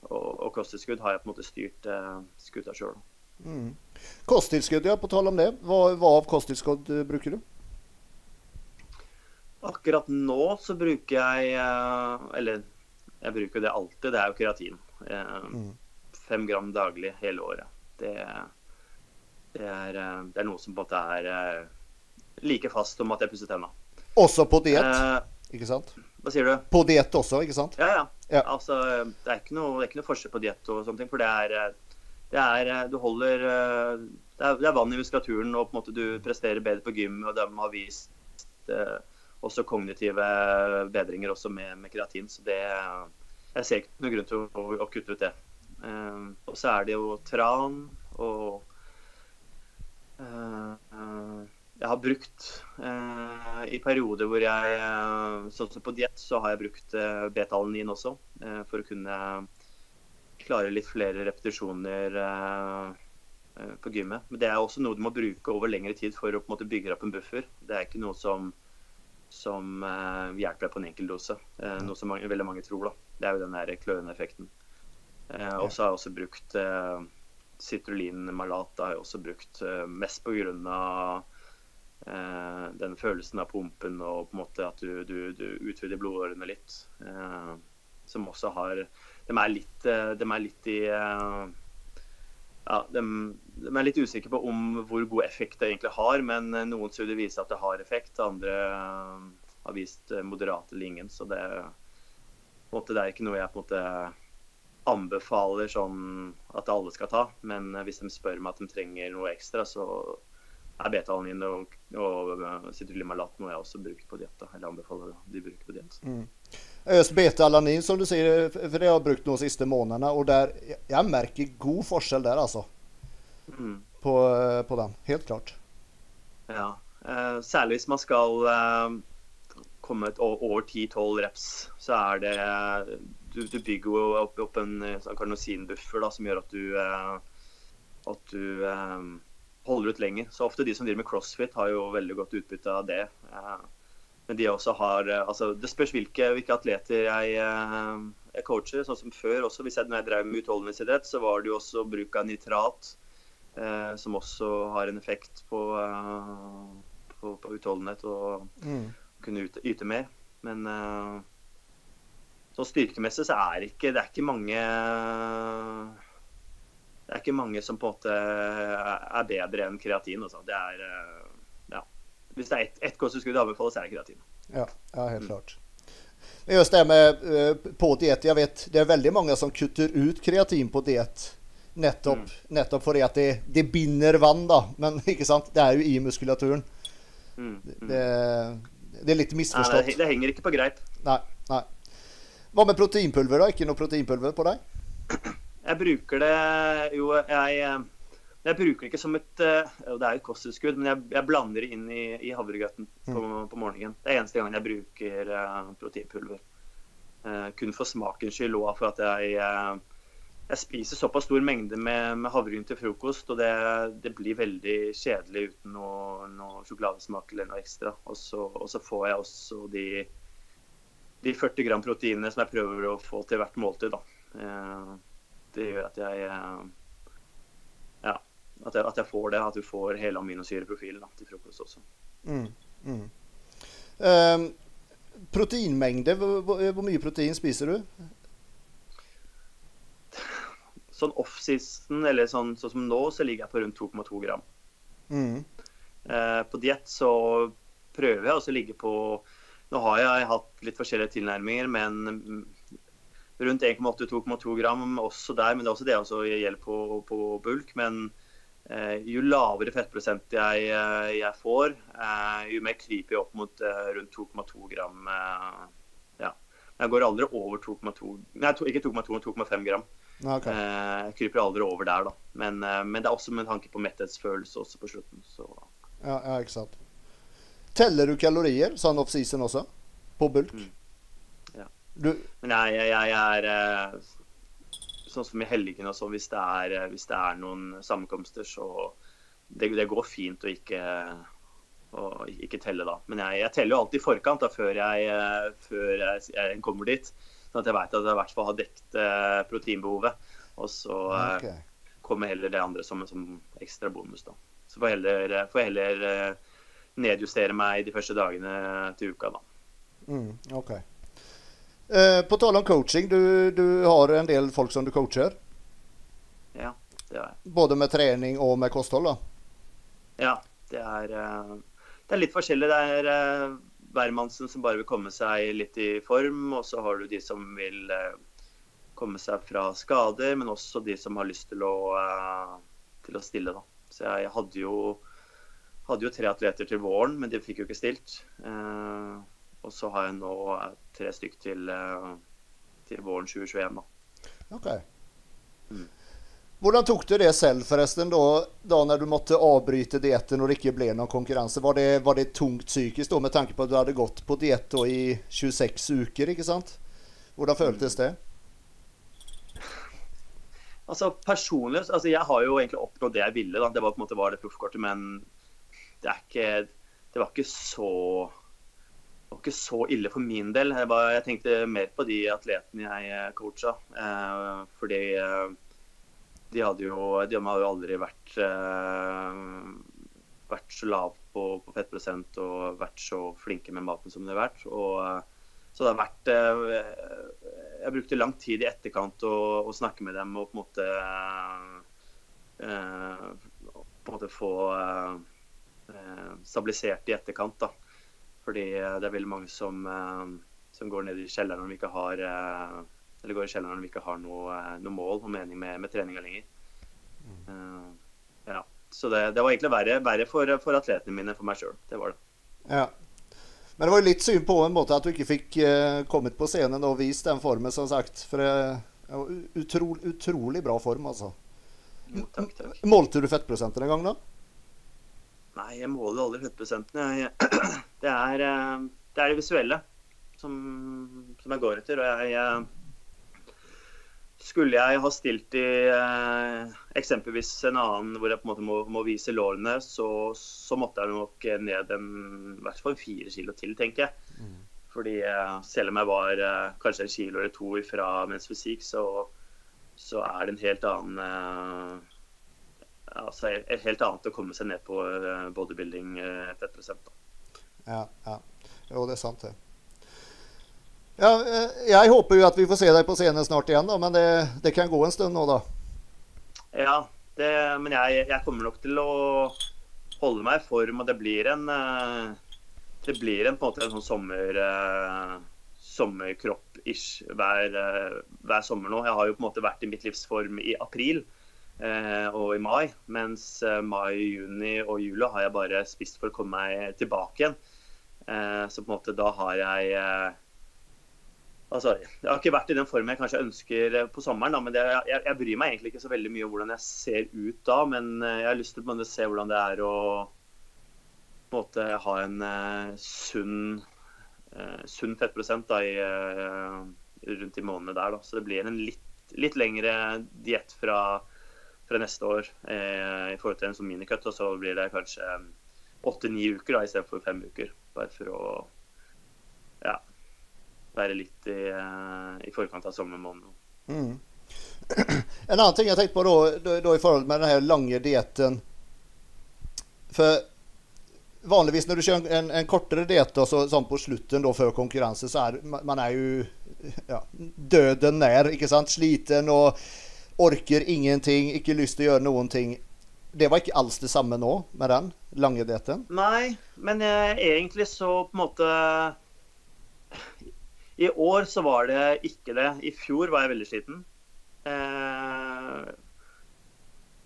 og, og kosttilskudd har jeg på en måte styrt skuta sjøl. Mm. Kosttilskudd, ja, på tale om det. Hva, hva av kosttilskudd eh, bruker du? Akkurat nå så bruker jeg eh, Eller jeg bruker det alltid. Det er jo keratin. Eh, mm. Fem gram daglig hele året. Det, det, er, det, er, noe som på en måte er like fast om at jeg pusser tenna. Også på diett, eh, ikke sant? Hva sier du? På diett også, ikke sant? Ja, ja. ja. Altså, det er ikke noe, det er ikke noe forskjell på diett og sånne ting. For det er det er, eh, du holder, eh, det er, det er, vann i muskulaturen, og på en måte du presterer bedre på gym. Og de har vist eh, også kognitive bedringer også med, med kreatin. Så det, jeg ser ikke noen grunn til å, å, kutte ut det. Eh, og så er det jo tran og eh, jeg har brukt i perioder hvor jeg Sånn som på diett, så har jeg brukt eh, betalanin også for å kunne klare litt flere repetisjoner eh, eh, på gymmet. Men det er også noe du må bruke over lengre tid for å på en måte bygge opp en buffer. Det er ikke noe som, som uh, hjelper deg på en enkel dose. Uh, noe som mange, veldig mange tror. da. Det er jo den der kløende effekten. Og så har jeg også brukt uh, Citrulinmalat har jeg også brukt mest pga. Uh, den følelsen av pumpen og på en måte at du, du, du utvider blodårene litt. som også har de er litt, eh, de er litt i eh, ja, de, de, er litt usikre på om hvor god effekt det egentlig har, men eh, noen studier viser at det har effekt. Andre har vist moderat eller ingen. Så det, måte, det er ikke noe jeg på måte anbefaler sånn at alle skal ta. Men hvis de spør meg at de trenger noe ekstra, så er betalanin og, og citrullimalat noe jeg også bruker på diett. Anbefaler de bruker på diett. Mm. Just beta-alanin som du sier, for det har jeg brukt de siste månedene. Og der, jeg merker god forskjell der, altså. Mm. På, på, den. Helt klart. Ja. Eh, særlig hvis man skal eh, komme over 10-12 reps, så er det Du, du bygger jo opp, opp en sånn karnosinbuffer som gjør at du, eh, at du eh, holder ut lenger. Så ofte de som driver med crossfit, har jo veldig godt utbytte av det. Men de også har eh, altså Det spørs hvilke, hvilke atleter jeg, eh, jeg, coacher. Sånn som før også. Hvis jeg, når jeg drev med utholdenhetsidrett, så var det jo også bruk av nitrat. Eh, som også har en effekt på, uh, på, på utholdenhet og mm. kunne yte, yte, mer. Men uh, sånn styrkemessig så er ikke, det er ikke mange Det er ikke mange som på en måte er bedre enn kreatin. Altså. Det er hvis det er ett et kosttilskudd skulle anbefale, så er det kreatin. Ja, ja helt klart. Just det med uh, på diett. Jeg vet det er veldig mange som kutter ut kreatin på diett. Nettopp, mm. nettopp fordi at det, det, binder vann, da. Men *laughs* ikke sant? det er jo i muskulaturen. Mm. Mm. Det, det, er litt misforstått. Nei, det, henger ikke på greip. Nei. nei. Hva med proteinpulver, da? Ikke noe proteinpulver på deg? Jeg bruker det Jo, jeg, jeg bruker det ikke som et eh, Det er jo et kosttilskudd, men jeg, jeg, blander det inn i, i havregrøten på, mm. på, morgenen. Det er eneste gangen jeg bruker uh, proteinpulver. Uh, kun for smakens skyld og for at jeg jeg spiser såpass stor mengde med, med havregryn til frokost, og det, det, blir veldig kjedelig uten noe, noe sjokoladesmak eller noe ekstra. Og så, og så, får jeg også de, de 40 gram proteinene som jeg prøver å få til hvert måltid. Da. det gjør at jeg, eh, at jeg, at jeg får det, at du får hele aminosyreprofilen til frokost også. Mm, mm. Um, proteinmengde, hvor, hvor mye protein spiser du? sånn off-season, eller sånn, sånn, som nå, så ligger jeg på rundt 2,2 gram. Mm. Uh, på diett så prøver jeg også å ligge på Nå har jeg hatt litt forskjellige tilnærminger, men rundt 1,8-2,2 gram også der. Men det er også det også gjelder på, på bulk. Men jo lavere fettprosent jeg, eh, jeg får, eh, jo mer kryper jeg opp mot eh, rundt 2,2 gram. Eh, ja. Jeg går aldri over 2,2 Nei, ikke 2,2, men 2,5 gram. Okay. Jeg eh, kryper aldri over der, da. Men, eh, men, det er også med tanke på metthetsfølelse også på slutten. Så. Ja, ja, ikke sant. Teller du kalorier sånn off-season også? På bulk? Mm. Ja. Du... Men jeg, jeg, er eh, sånn som i helgene og sånn, hvis, hvis, det er noen sammenkomster, så det, det går fint å ikke, å ikke telle da. Men jeg, jeg, teller jo alltid i forkant da, før, jeg, før jeg, kommer dit. Sånn at jeg vet at jeg i hvert fall har dekket eh, proteinbehovet. Og så eh, okay. kommer heller det andre som, som ekstra bonus. da. Så får jeg heller, eh, får heller nedjustere meg de første dagene til uka, da. Mm, ok. Eh, på tale om coaching, du, du, har en del folk som du coacher? Ja, det har jeg. Både med trening og med kosthold, da? Ja, det er, det er litt forskjellig. Det er hvermannsen som bare vil komme seg litt i form. Og så har du de som vil eh, komme seg fra skader, men også de som har lyst til å, eh, til å stille. Da. Så jeg hadde jo, hadde jo, tre atleter til våren, men de fikk jo ikke stilt. Eh, og så har jeg nå tre stykk til, til våren 2021. Da. Okay. Mm. Hvordan tok du det selv, forresten, da, da når du måtte avbryte dietten og det ikke ble noen konkurranse? Var det, var det tungt psykisk, da, med tanke på at du hadde gått på diett i 26 uker? ikke sant? Hvordan føltes det? *laughs* Altså Personlig altså Jeg har jo egentlig oppnådd det jeg ville. da, Det var på en måte var det proffkortet, men det, ikke, det var ikke så var ikke så ille for min del. Jeg, bare, jeg tenkte mer på de atletene jeg coacha. Eh, fordi eh, de hadde jo, de hadde jo aldri vært, eh, vært så lav på, på, fettprosent og vært så flinke med maten som de har vært. Og, uh, så det har vært eh, Jeg brukte lang tid i etterkant å, å snakke med dem og på en måte på en måte få stabilisert i etterkant. da. Fordi det er veldig mange som, som går ned i kjelleren når vi ikke har eller går i kjelleren når vi ikke har noe, eh, noe mål og mening med, med treninga lenger. Mm. Uh, ja. Så det, det, var egentlig verre, verre for, for, atletene mine enn for meg sjøl. Det var det. Ja. Men det var jo litt synd på en måte at du ikke fikk uh, kommet på scenen og vist den formen, som sagt. For var utrolig, utrolig bra form, altså. Jo, takk, takk. Målte du fettprosenten en gang, da? Nei, jeg måler aldri fettprosenten. *clears throat* Det er, det er det visuelle som, som jeg går etter. Og jeg, jeg skulle jeg ha stilt i eh, eksempelvis en annen hvor jeg på en måte må, må vise lårene, så, så, måtte jeg nok ned en, i hvert fall fire kilo til, tenker jeg. Mm. Fordi eh, selv om jeg var eh, kanskje en kilo eller to fra mens fysikk, så, så, er det en helt annen eh, altså helt annet å komme seg ned på eh, bodybuilding eh, fettprosent. Ja, ja. Jo, det er sant, det. Ja, eh, jeg håper jo at vi får se deg på scenen snart igjen, da, men det, det kan gå en stund nå, da. Ja, det, men jeg, jeg, kommer nok til å holde meg i form, og det blir en eh, Det blir en, på en måte en sånn sommer, sommerkropp-ish hver, hver, sommer nå. Jeg har jo på en måte vært i mitt livs form i april. Eh, og i mai. Mens eh, mai, juni og juli har jeg bare spist for å komme meg tilbake igjen. Eh, så på en måte da har jeg Altså, jeg har ikke vært i den formen jeg kanskje ønsker på sommeren, da, men det, jeg, jeg, bryr meg egentlig ikke så veldig mye om hvordan jeg ser ut da. Men jeg har lyst til å se hvordan det er å på en måte ha en uh, sunn, uh, sunn fettprosent da, i, uh, rundt i månedene der. Da. Så det blir en litt, litt lengre diett fra, fra, neste år i forhold til en sånn minicut. Og så blir det kanskje åtte-ni uker da, istedenfor fem uker. Bare for å ja, være litt i, uh, i forkant av sommermåneden. Mm. *clears throat* En annen ting jeg tenkte på da, da, da i forhold med den lange dietten For vanligvis når du kjører en, en kortere diett så, sånn på slutten da, før konkurranse, så er man er jo ja, døden nær. ikke sant? Sliten og orker ingenting, ikke lyst til å gjøre noen ting. Det var ikke alls det samme nå med den lange dietten? Nei, men eh, egentlig så på en måte I år så var det ikke det. I fjor var jeg veldig sliten. Eh,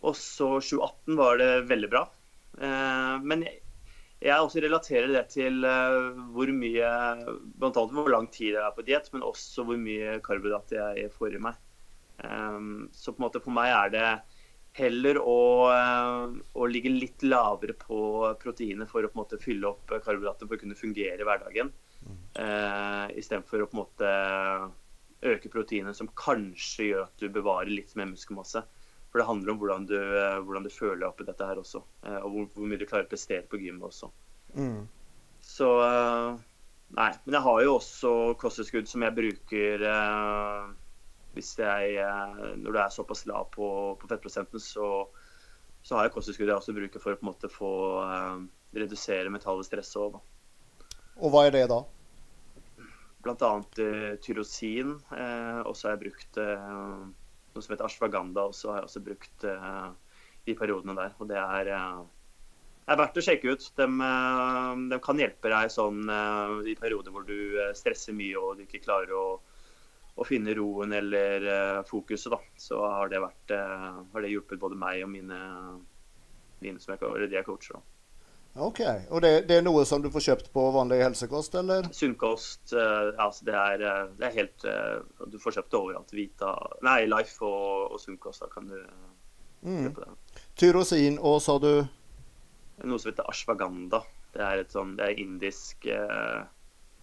og så 2018 var det veldig bra. Eh, men jeg, jeg også relaterer det til uh, hvor mye Blant annet hvor lang tid jeg er på diett, men også hvor mye karbohydrater jeg får i meg. Um, så på en måte for meg er det heller å, uh, å ligge litt lavere på proteinet for å på en måte fylle opp karbohydrater for å kunne fungere i hverdagen. Uh, Istedenfor å på en måte øke proteinet, som kanskje gjør at du bevarer litt mer muskelmasse. For det handler om hvordan du, uh, hvordan du føler oppi dette her også. Uh, og hvor, hvor, mye du klarer å prestere på gymmet også. Mm. Så Nei. Men jeg har jo også kosttilskudd som jeg bruker hvis jeg, når du er såpass lav på, på fettprosenten, så, så, har jeg kosttilskudd jeg også bruker for å på en måte få redusere metallet stress òg. Og hva er det da? Bl.a. Uh, tyrosin. Uh, og så har jeg brukt uh, noe som heter ashwaganda. Og så har jeg også brukt uh, de periodene der. Og det er, er verdt å sjekke ut. De, de kan hjelpe deg sånn i perioder hvor du stresser mye og du ikke klarer å, å finne roen eller fokuset. Da. Så har det, vært, har det hjulpet både meg og mine, mine som jeg, de jeg coacher. Da. Ok, Og det, det, er noe som du får kjøpt på vanlig helsekost, eller? Sunnkost. Uh, altså det, er, det er helt uh, Du får kjøpt det overalt. Vita Nei, Life og, og Sunnkost. Da kan du mm. kjøpe det. Tyrosin og sa du? Noe som heter ashwaganda. Det er et sånn Det er indisk uh,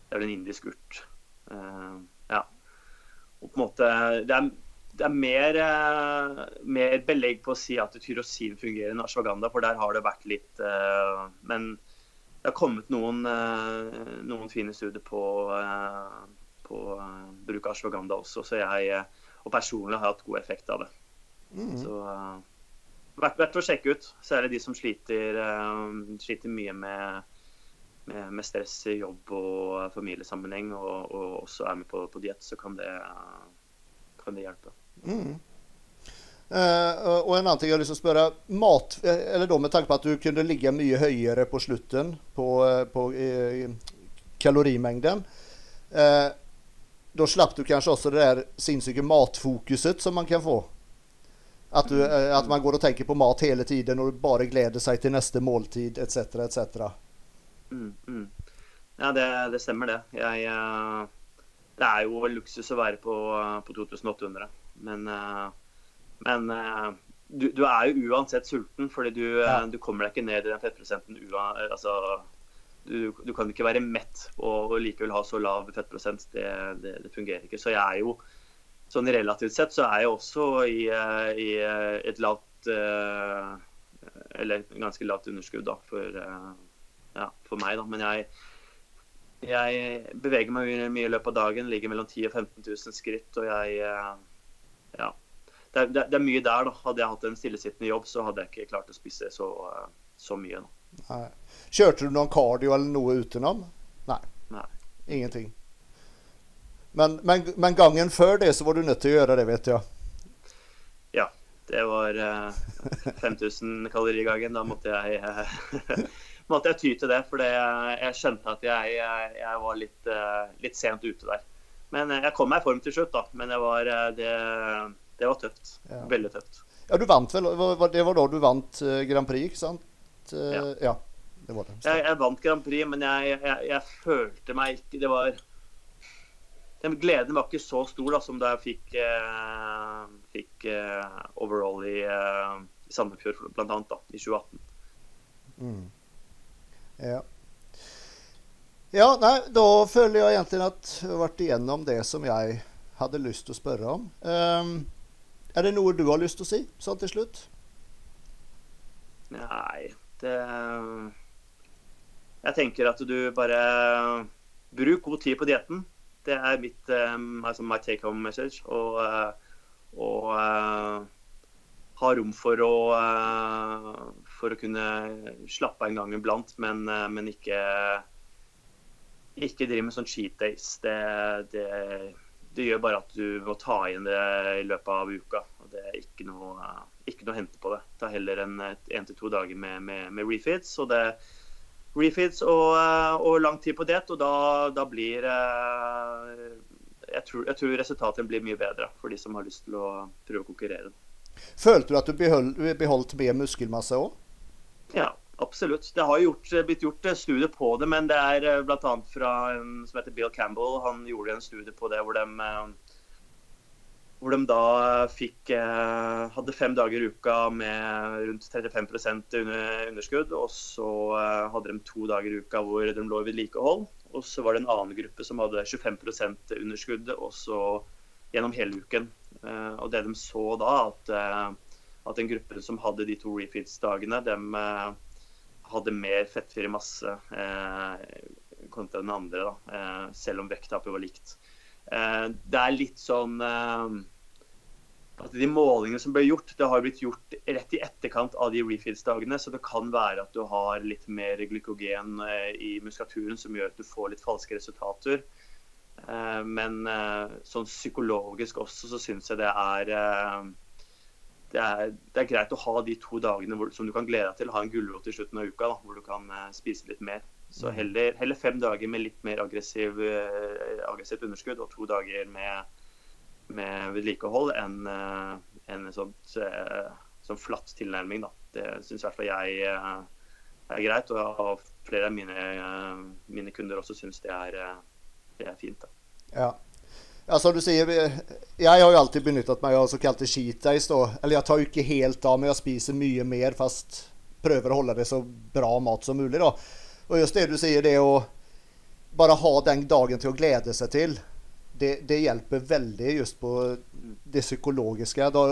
Det er vel en indisk urt. ja. Og på en måte Det er det er mer, eh, mer, belegg på å si at tyrosin fungerer enn ashwaganda, for der har det vært litt eh, Men det har kommet noen, eh, noen fine studier på, på bruk av ashwaganda også, så jeg og personlig har hatt god effekt av det. Mm. Så verdt, verdt å sjekke ut. Særlig de som sliter, sliter mye med, med, med, stress i jobb og familiesammenheng, og, og også er med på, på diett, så kan det, kan det hjelpe. Mm. Uh, og en annen ting jeg har lyst til å spørre mat, eh, eller da Med tanke på at du kunne ligge mye høyere på slutten på, eh, på uh, kalorimengden. Uh, da slapp du kanskje også det der sinnssyke matfokuset som man kan få. At, du, at, man går og tenker på mat hele tiden og bare gleder seg til neste måltid etc. etc. Mm, mm. Ja, det, det, stemmer det. Jeg, det er jo luksus å være på, på 2800. Men, eh, men eh, du, du, er jo uansett sulten, fordi du, eh, ja. du kommer deg ikke ned i den fettprosenten altså, du, du, kan ikke være mett og, og likevel ha så lav fettprosent. Det, det, det, fungerer ikke. Så jeg er jo sånn relativt sett så er jeg også i, i et lavt Eller ganske lavt underskudd da, for, ja, for meg, da. Men jeg, jeg beveger meg mye i løpet av dagen. Ligger mellom 10 000 og 15 000 skritt. Og jeg ja. Det er, det, er, mye der, da. Hadde jeg hatt en stillesittende jobb, så hadde jeg ikke klart å spise så, så mye. Nei. Kjørte du noen cardio eller noe utenom? Nei. Nei. Ingenting. Men, men, men, gangen før det så var du nødt til å gjøre det, vet jeg. Ja. Det var eh, 5000 kalorier gangen. Da måtte jeg, eh, *laughs* måtte jeg ty til det. For jeg skjønte at jeg, jeg, jeg var litt, eh, litt, sent ute der. Men eh, jeg kom meg i form til slutt, da. Men det var, eh, det, det var tøft. Ja. Veldig tøft. Ja, du vant vel Det var da du vant Grand Prix, ikke sant? Ja. ja det var det. Jeg, jeg, vant Grand Prix, men jeg, jeg, følte meg ikke Det var Den gleden var ikke så stor da, som da jeg fikk, eh, fikk eh, overall i, eh, i Sandefjord, annet, i 2018. Mm. Ja. Ja, nei, da føler jeg egentlig at jeg har vært igjennom det som jeg hadde lyst til å spørre om. Um, er det noe du har lyst til å si sånn til slutt? Nei, det Jeg tenker at du bare Bruk god tid på dietten. Det er mitt um, altså my take home message. Og, uh, og uh, ha rom for å, uh, for å kunne slappe av en gang iblant, men, men ikke ikke drive med sånn cheat days. Det, det, det, gjør bare at du må ta igjen det i løpet av uka. og Det er ikke noe, ikke noe å hente på det. Ta heller en én til to dager med, med, med refeeds. Og det refeeds og, og, lang tid på diett, og da, da blir jeg tror, jeg tror resultatene blir mye bedre for de som har lyst til å prøve å konkurrere. Følte du at du beholdt, beholdt mer muskelmasse òg? Ja, absolutt. Det har gjort, blitt gjort studier på det, men det er bl.a. fra en som heter Bill Campbell. Han gjorde en studie på det hvor de, hvor de da fikk hadde fem dager i uka med rundt 35% underskudd. Og så hadde de to dager i uka hvor de lå i vedlikehold. Og så var det en annen gruppe som hadde 25% underskudd også gjennom hele uken. Og det de så da, at, at den gruppen som hadde de to refeeds-dagene, dem hadde mer fettfri masse eh, kontra den andre, da, eh, selv om vekttapet var likt. Eh, det er litt sånn at De målingene som ble gjort, det har blitt gjort rett i etterkant av de refeeds-dagene. Så det kan være at du har litt mer glykogen i muskulaturen som gjør at du får litt falske resultater. Men sånn psykologisk også så syns jeg det er det er, det er, greit å ha de to dagene hvor, som du kan glede deg til. Ha en gulrot i slutten av uka da, hvor du kan spise litt mer. Så heller, heller, fem dager med litt mer aggressiv, aggressivt underskudd og to dager med, med vedlikehold enn en sånt, sånn flatt tilnærming. Da. Det syns i hvert fall jeg er greit. Og flere av mine, mine kunder også syns det, det, er fint. Da. Ja. Ja, som du sier, jeg har jo alltid benyttet meg av såkalte cheat days. da. Eller jeg tar jo ikke helt av, men jeg spiser mye mer, fast prøver å holde det så bra mat som mulig. da. Og just det du sier, det å bare ha den dagen til å glede seg til, det, det hjelper veldig just på det psykologiske. Da,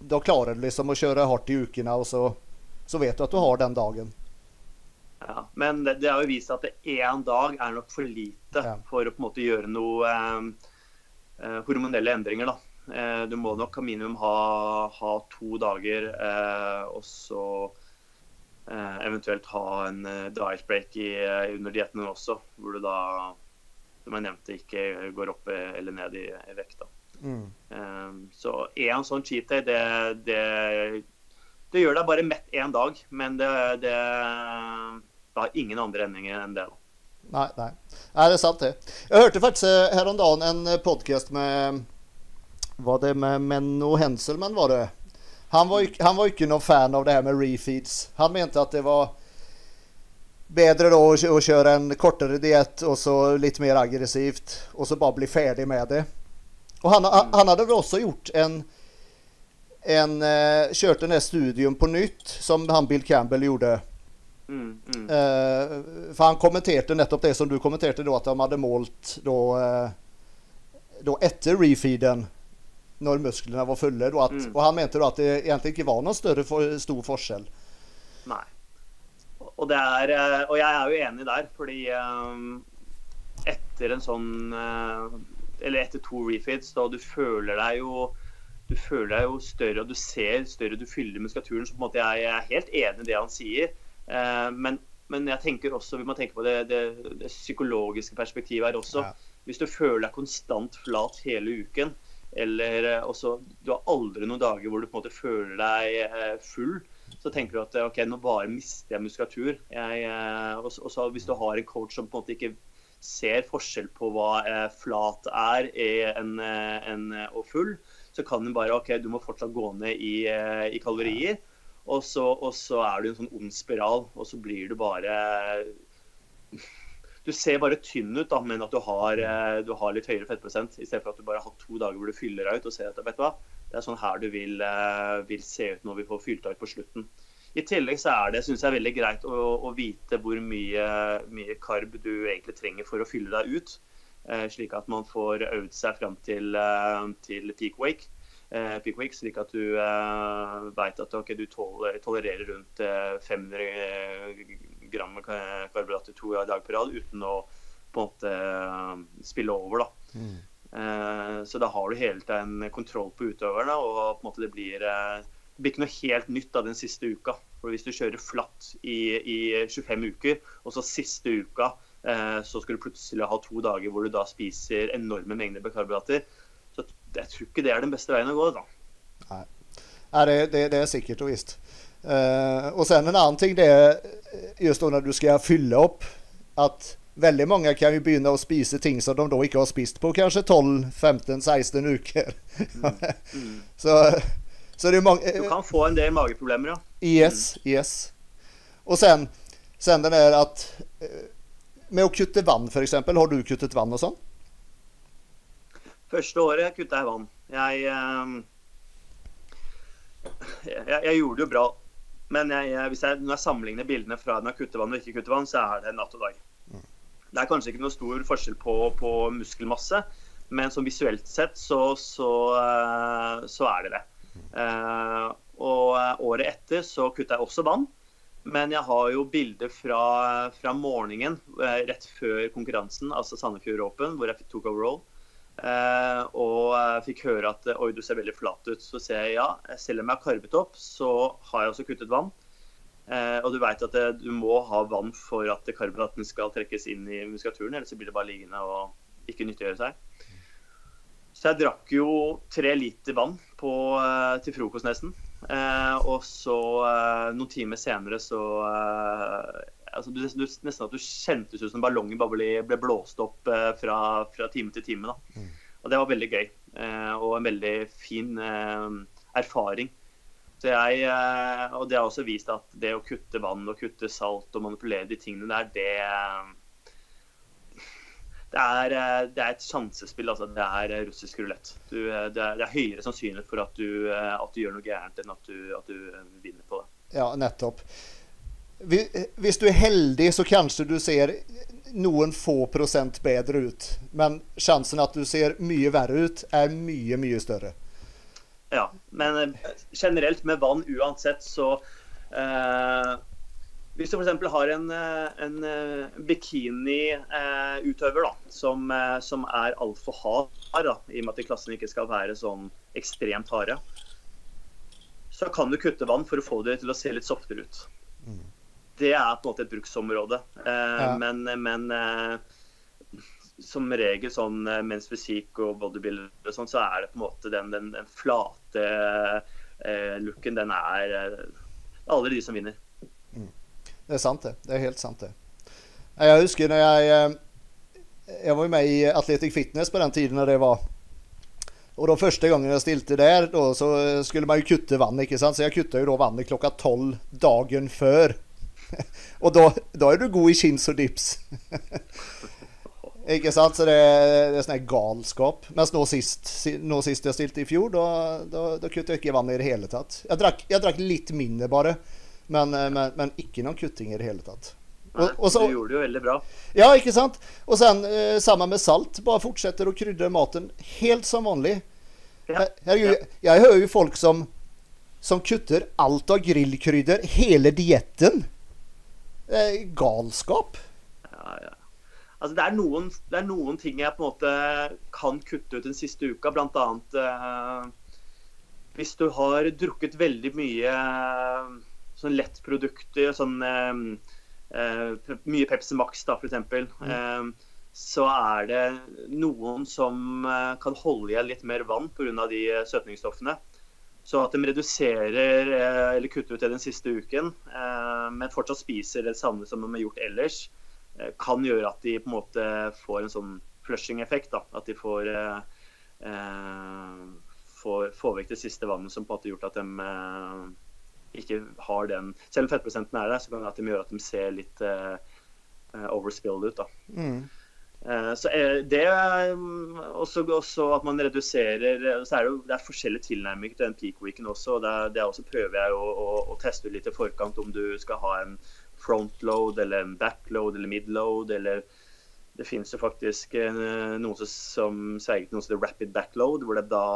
da klarer du liksom å kjøre hardt i ukene, og så, så vet du at du har den dagen. Ja, men det, det har jo vist at én dag er nok for lite ja. for å på en måte gjøre noe eh, Eh, hormonelle endringer. Da. Eh, du må nok minimum ha, ha to dager, eh, og så eventuelt ha en diet break i, under dietten også, hvor du da som jeg nevnte, ikke går opp eller ned i, i vekt. Mm. Um, så én sånn cheat day, det, det, det, gjør deg bare mett én dag. Men det, det, det har ingen andre endringer enn det. Nei, nei. nei, det er sant, det. Jeg hørte faktisk eh, her om dagen en eh, podkast med Var det med Menno Henselman, var det? Han var, han var ikke noen fan av det her med refeeds. Han mente at det var bedre da å kjøre en kortere diett og så litt mer aggressivt, og så bare bli ferdig med det. Og han, han hadde vel også gjort en en eh, kjørte ned studien på nytt, som han Bill Campbell gjorde. Mm, mm. Uh, for han kommenterte nettopp det som du kommenterte, da, at de hadde målt da, uh, da etter refeeden, når musklene var fulle. Da, at, mm. Og han mente da at det egentlig ikke var noen større for, stor forskjell. Nei. Og, det er, og jeg er jo enig der, fordi etter en sånn Eller etter to refeeds, da du føler deg jo du føler deg jo større og du ser større, du fyller muskulaturen. Så på en måte jeg er helt enig i det han sier. Eh, men, men, jeg tenker også vi må tenke på det, det, det psykologiske perspektivet her også. Ja. Hvis du føler deg konstant flat hele uken, eller eh, også, du har aldri noen dager hvor du på en måte føler deg eh, full, så tenker du at ok, nå bare mister jeg muskulatur. Jeg, og så hvis du har en coach som på en måte ikke ser forskjell på hva flat er enn en, og full, så kan den bare OK, du må fortsatt gå ned i, i kalorier. Og så, og så, er du i en sånn ond spiral, og så blir du bare Du ser bare tynn ut, da, men at du har, eh, du har litt høyere fettprosent. I stedet for at du bare har to dager hvor du fyller deg ut og ser at vet du hva, det er sånn her du vil, eh, vil se ut når vi får fylt deg ut på slutten. I tillegg så er det synes jeg, veldig greit å, å vite hvor mye, mye, karb du egentlig trenger for å fylle deg ut. Eh, slik at man får øvd seg fram til, til peak wake. Eh, wake slik at du uh, vet at okay, du tolererer rundt 500 gram karbohydrater to dager på rad uten å på en måte eh, spille over. da. Mm. Eh, så da har du hele tiden kontroll på utøverne, og på en måte det blir, eh, det blir ikke noe helt nytt av den siste uka. For Hvis du kjører flatt i, i 25 uker, og så siste uka så skal du plutselig ha to dager hvor du da spiser enorme mengder karbohydrater, så jeg tror ikke det er den beste veien å gå. da. Nei, det, det, det er sikkert og visst. Uh, og sen en annen ting det er just da når du skal fylle opp at veldig mange kan jo begynne å spise ting som de da ikke har spist på kanskje 12, 15, 16 uker. Mm. Mm. *laughs* så, så det er mange Du kan få en del mageproblemer, ja. Yes, mm. yes. Og sen, sen den er at eh, Med å kutte vann, f.eks. Har du kuttet vann og sånn? Første året kutta jeg vann. Jeg, eh, jeg, jeg gjorde det jo bra men jeg, hvis jeg, når jeg sammenligner bildene fra når jeg kutter vann og ikke kutter vann, så er det natt og dag. Det er kanskje ikke noe stor forskjell på, på muskelmasse, men som visuelt sett så, så, eh, så er det det. Eh, og eh, året etter så kutta jeg også vann. Men jeg har jo bilder fra, fra morgenen rett før konkurransen, altså Sandefjord Open, hvor jeg tok overall. Uh, og fikk høre at oi, du ser veldig flat ut. Så sier jeg ja, selv om jeg har karvet opp, så har jeg også kuttet vann. Uh, og du vet at du må ha vann for at karbonaten skal trekkes inn i muskulaturen, ellers blir det bare liggende og ikke nyttiggjøre seg. Så jeg drakk jo tre liter vann på, til frokost nesten. og så noen timer senere så altså, du, du, Nesten at du kjentes ut som ballongen bare ble, ble blåst opp eh, fra, fra, time til time. Da. Mm. Og Det var veldig gøy, eh, og en veldig fin eh, erfaring. Så jeg, eh, og Det har også vist at det å kutte vann og kutte salt og manipulere de tingene der, det det er, eh, det er, et sjansespill. Altså. Det er russisk rulett. Det, det, er høyere sannsynlighet for at du, at du, gjør noe gærent, enn at du, at du vinner på det. Ja, nettopp hvis du er heldig, så kanskje du ser noen få prosent bedre ut. Men sjansen at du ser mye verre ut, er mye, mye større. Ja, men eh, generelt med vann uansett, så eh, Hvis du f.eks. har en, eh, en eh, bikiniutøver eh, som, som, er altfor hard, da, i og med at klassen ikke skal være sånn ekstremt harde, så kan du kutte vann for å få det til å se litt softere ut. Det er på en måte et bruksområde. Eh, ja. Men, men eh, som regel sånn eh, mens fysikk og bodybuilder og sånn, så er det på en måte den, den, den flate eh, looken, den er eh, alle de som vinner. Mm. Det er sant, det. Det er helt sant, det. Jeg husker når jeg Jeg var jo med i Athletic Fitness på den tiden når det var og da første gangen jeg stilte der, da, så skulle man jo kutte vann. ikke sant? Så jeg kutta jo da vannet klokka tolv dagen før. *laughs* og da, da, er du god i chins og dips. *laughs* ikke sant? Så det, det er sånn galskap. Mens nå sist, nå sist jeg stilte i fjor, da, da, da kutta jeg ikke vann i det hele tatt. Jeg drakk, jeg drakk litt mindre, bare. Men, eh, men, men, ikke noen kutting i det hele tatt. Nei, og, og så, du gjorde det jo veldig bra. Ja, ikke sant? Og sen eh, sammen med salt. Bare fortsetter å krydre maten helt som vanlig. Ja. Herregud, ja. jeg hører jo folk som, som kutter alt av grillkrydder, hele dietten. Eh, galskap. Ja, ja. Altså, det, er noen, det er noen ting jeg på en måte kan kutte ut den siste uka. Annet eh, hvis du har drukket veldig mye eh, sånn lettprodukter, sånn eh, eh, mye Pepsi Max da, f.eks. Mm. Eh, så er det noen som kan holde igjen litt mer vann pga. de søtningsstoffene. Så at de reduserer eh, eller kutter ut det den siste uken, eh, men fortsatt spiser det samme som de har gjort ellers, eh, kan gjøre at de på en måte får en sånn flushing-effekt. At de får, får, får vekk det siste vannet som på en måte gjort at de eh, ikke har den Selv om fettprosenten er der, så kan det at de gjøre at de ser litt eh, eh overspilled ut. da. Mm. Eh, så det mm, også, også, at man reduserer så er det, jo, det er forskjellige tilnærminger til den peak-weeken også. og det, det også prøver jeg å, å, å, teste litt i forkant om du skal ha en frontload eller en backload eller midload. eller det finnes jo faktisk noen som, som sverger til noe som heter rapid backload, hvor det da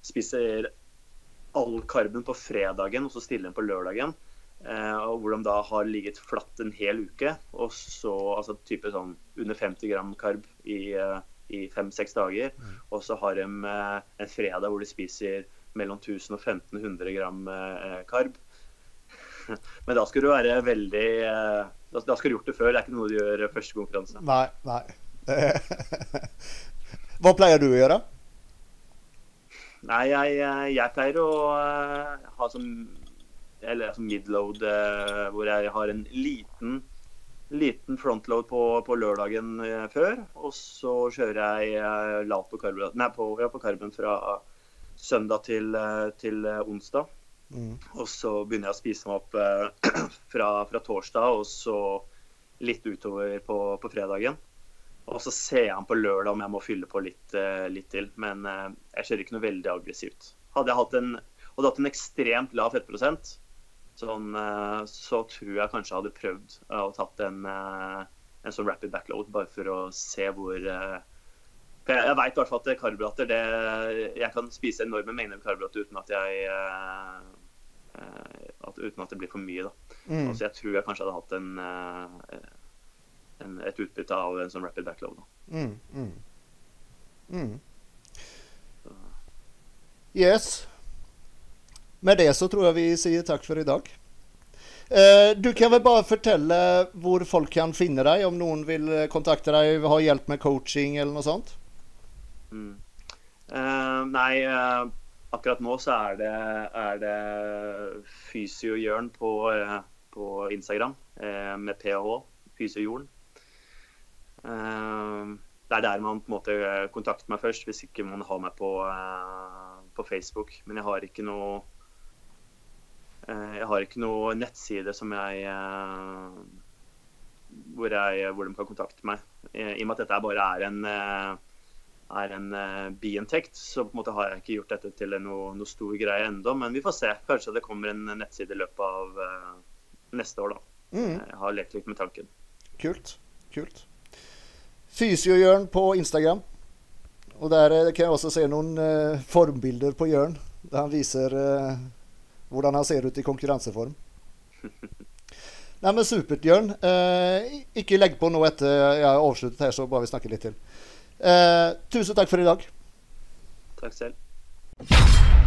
spiser all karben på fredagen og så stiller den på lørdagen. Eh, og hvor de da har ligget flatt en hel uke. Og så altså type sånn under 50 gram karb i, uh, i fem-seks dager. Mm. Og så har de uh, en fredag hvor de spiser mellom 1000 og 1500 gram karb. *laughs* Men da skal du være veldig da, skal du gjort det før. Det er ikke noe du gjør første konkurranse. Nei, nei. *laughs* Hva pleier du å gjøre? Nei, jeg, jeg pleier å ha som eller altså midload, uh, hvor jeg har en liten, liten frontload på, på lørdagen uh, før. Og så kjører jeg lavt på, på, ja, på karben fra søndag til, til onsdag. Mm. Og så begynner jeg å spise meg opp *clears throat* fra, fra, torsdag og så litt utover på, på fredagen. Og så ser jeg an på lørdag om jeg må fylle på litt, litt til. Men jeg kjører ikke noe veldig aggressivt. Hadde jeg hatt en, hadde hatt en ekstremt lav fettprosent, sånn, uh, så tror jeg kanskje jeg hadde prøvd å tatt en, en sånn rapid backload, bare for å se hvor for Jeg, jeg veit i hvert fall at karbohydrater det, Jeg kan spise enorme mengder karbohydrater uten at jeg at, uten at det blir for mye. da. Mm. Altså, jeg tror jeg kanskje hadde hatt en en, et utbytte av en sånn rapid backload. Mm, mm. Mm. Yes. Med det så tror jeg vi sier takk for i dag. Eh, du kan vel bare fortelle hvor folk kan finne deg, om noen vil kontakte deg, ha hjelp med coaching eller noe sånt? Mm. Eh, nei, eh, akkurat nå så er det, er det Fysiojørn på, eh, på Instagram med ph, Fysiojorden. Det er der man på en måte kontakter meg først, hvis ikke man har meg på, på Facebook. Men jeg har ikke noe jeg har ikke noe nettside som jeg hvor, jeg, hvor de kan kontakte meg. I og med at dette bare er en, er en biinntekt, så på en måte har jeg ikke gjort dette til noe, noe stor greie ennå. Men vi får se. Kanskje det kommer en nettside i løpet av neste år, da. Mm. Jeg har lekt litt med tanken. Kult. Kult. Fysiojørn på Instagram. Og der eh, kan jeg også se noen formbilder på Jørn, der han viser hvordan han ser ut i konkurranseform. *laughs* Nei, men Supert, Jørn. Eh, ikke legg på noe etter jeg har avsluttet her, så bare vi snakker litt til. tusen takk for i dag. Takk selv.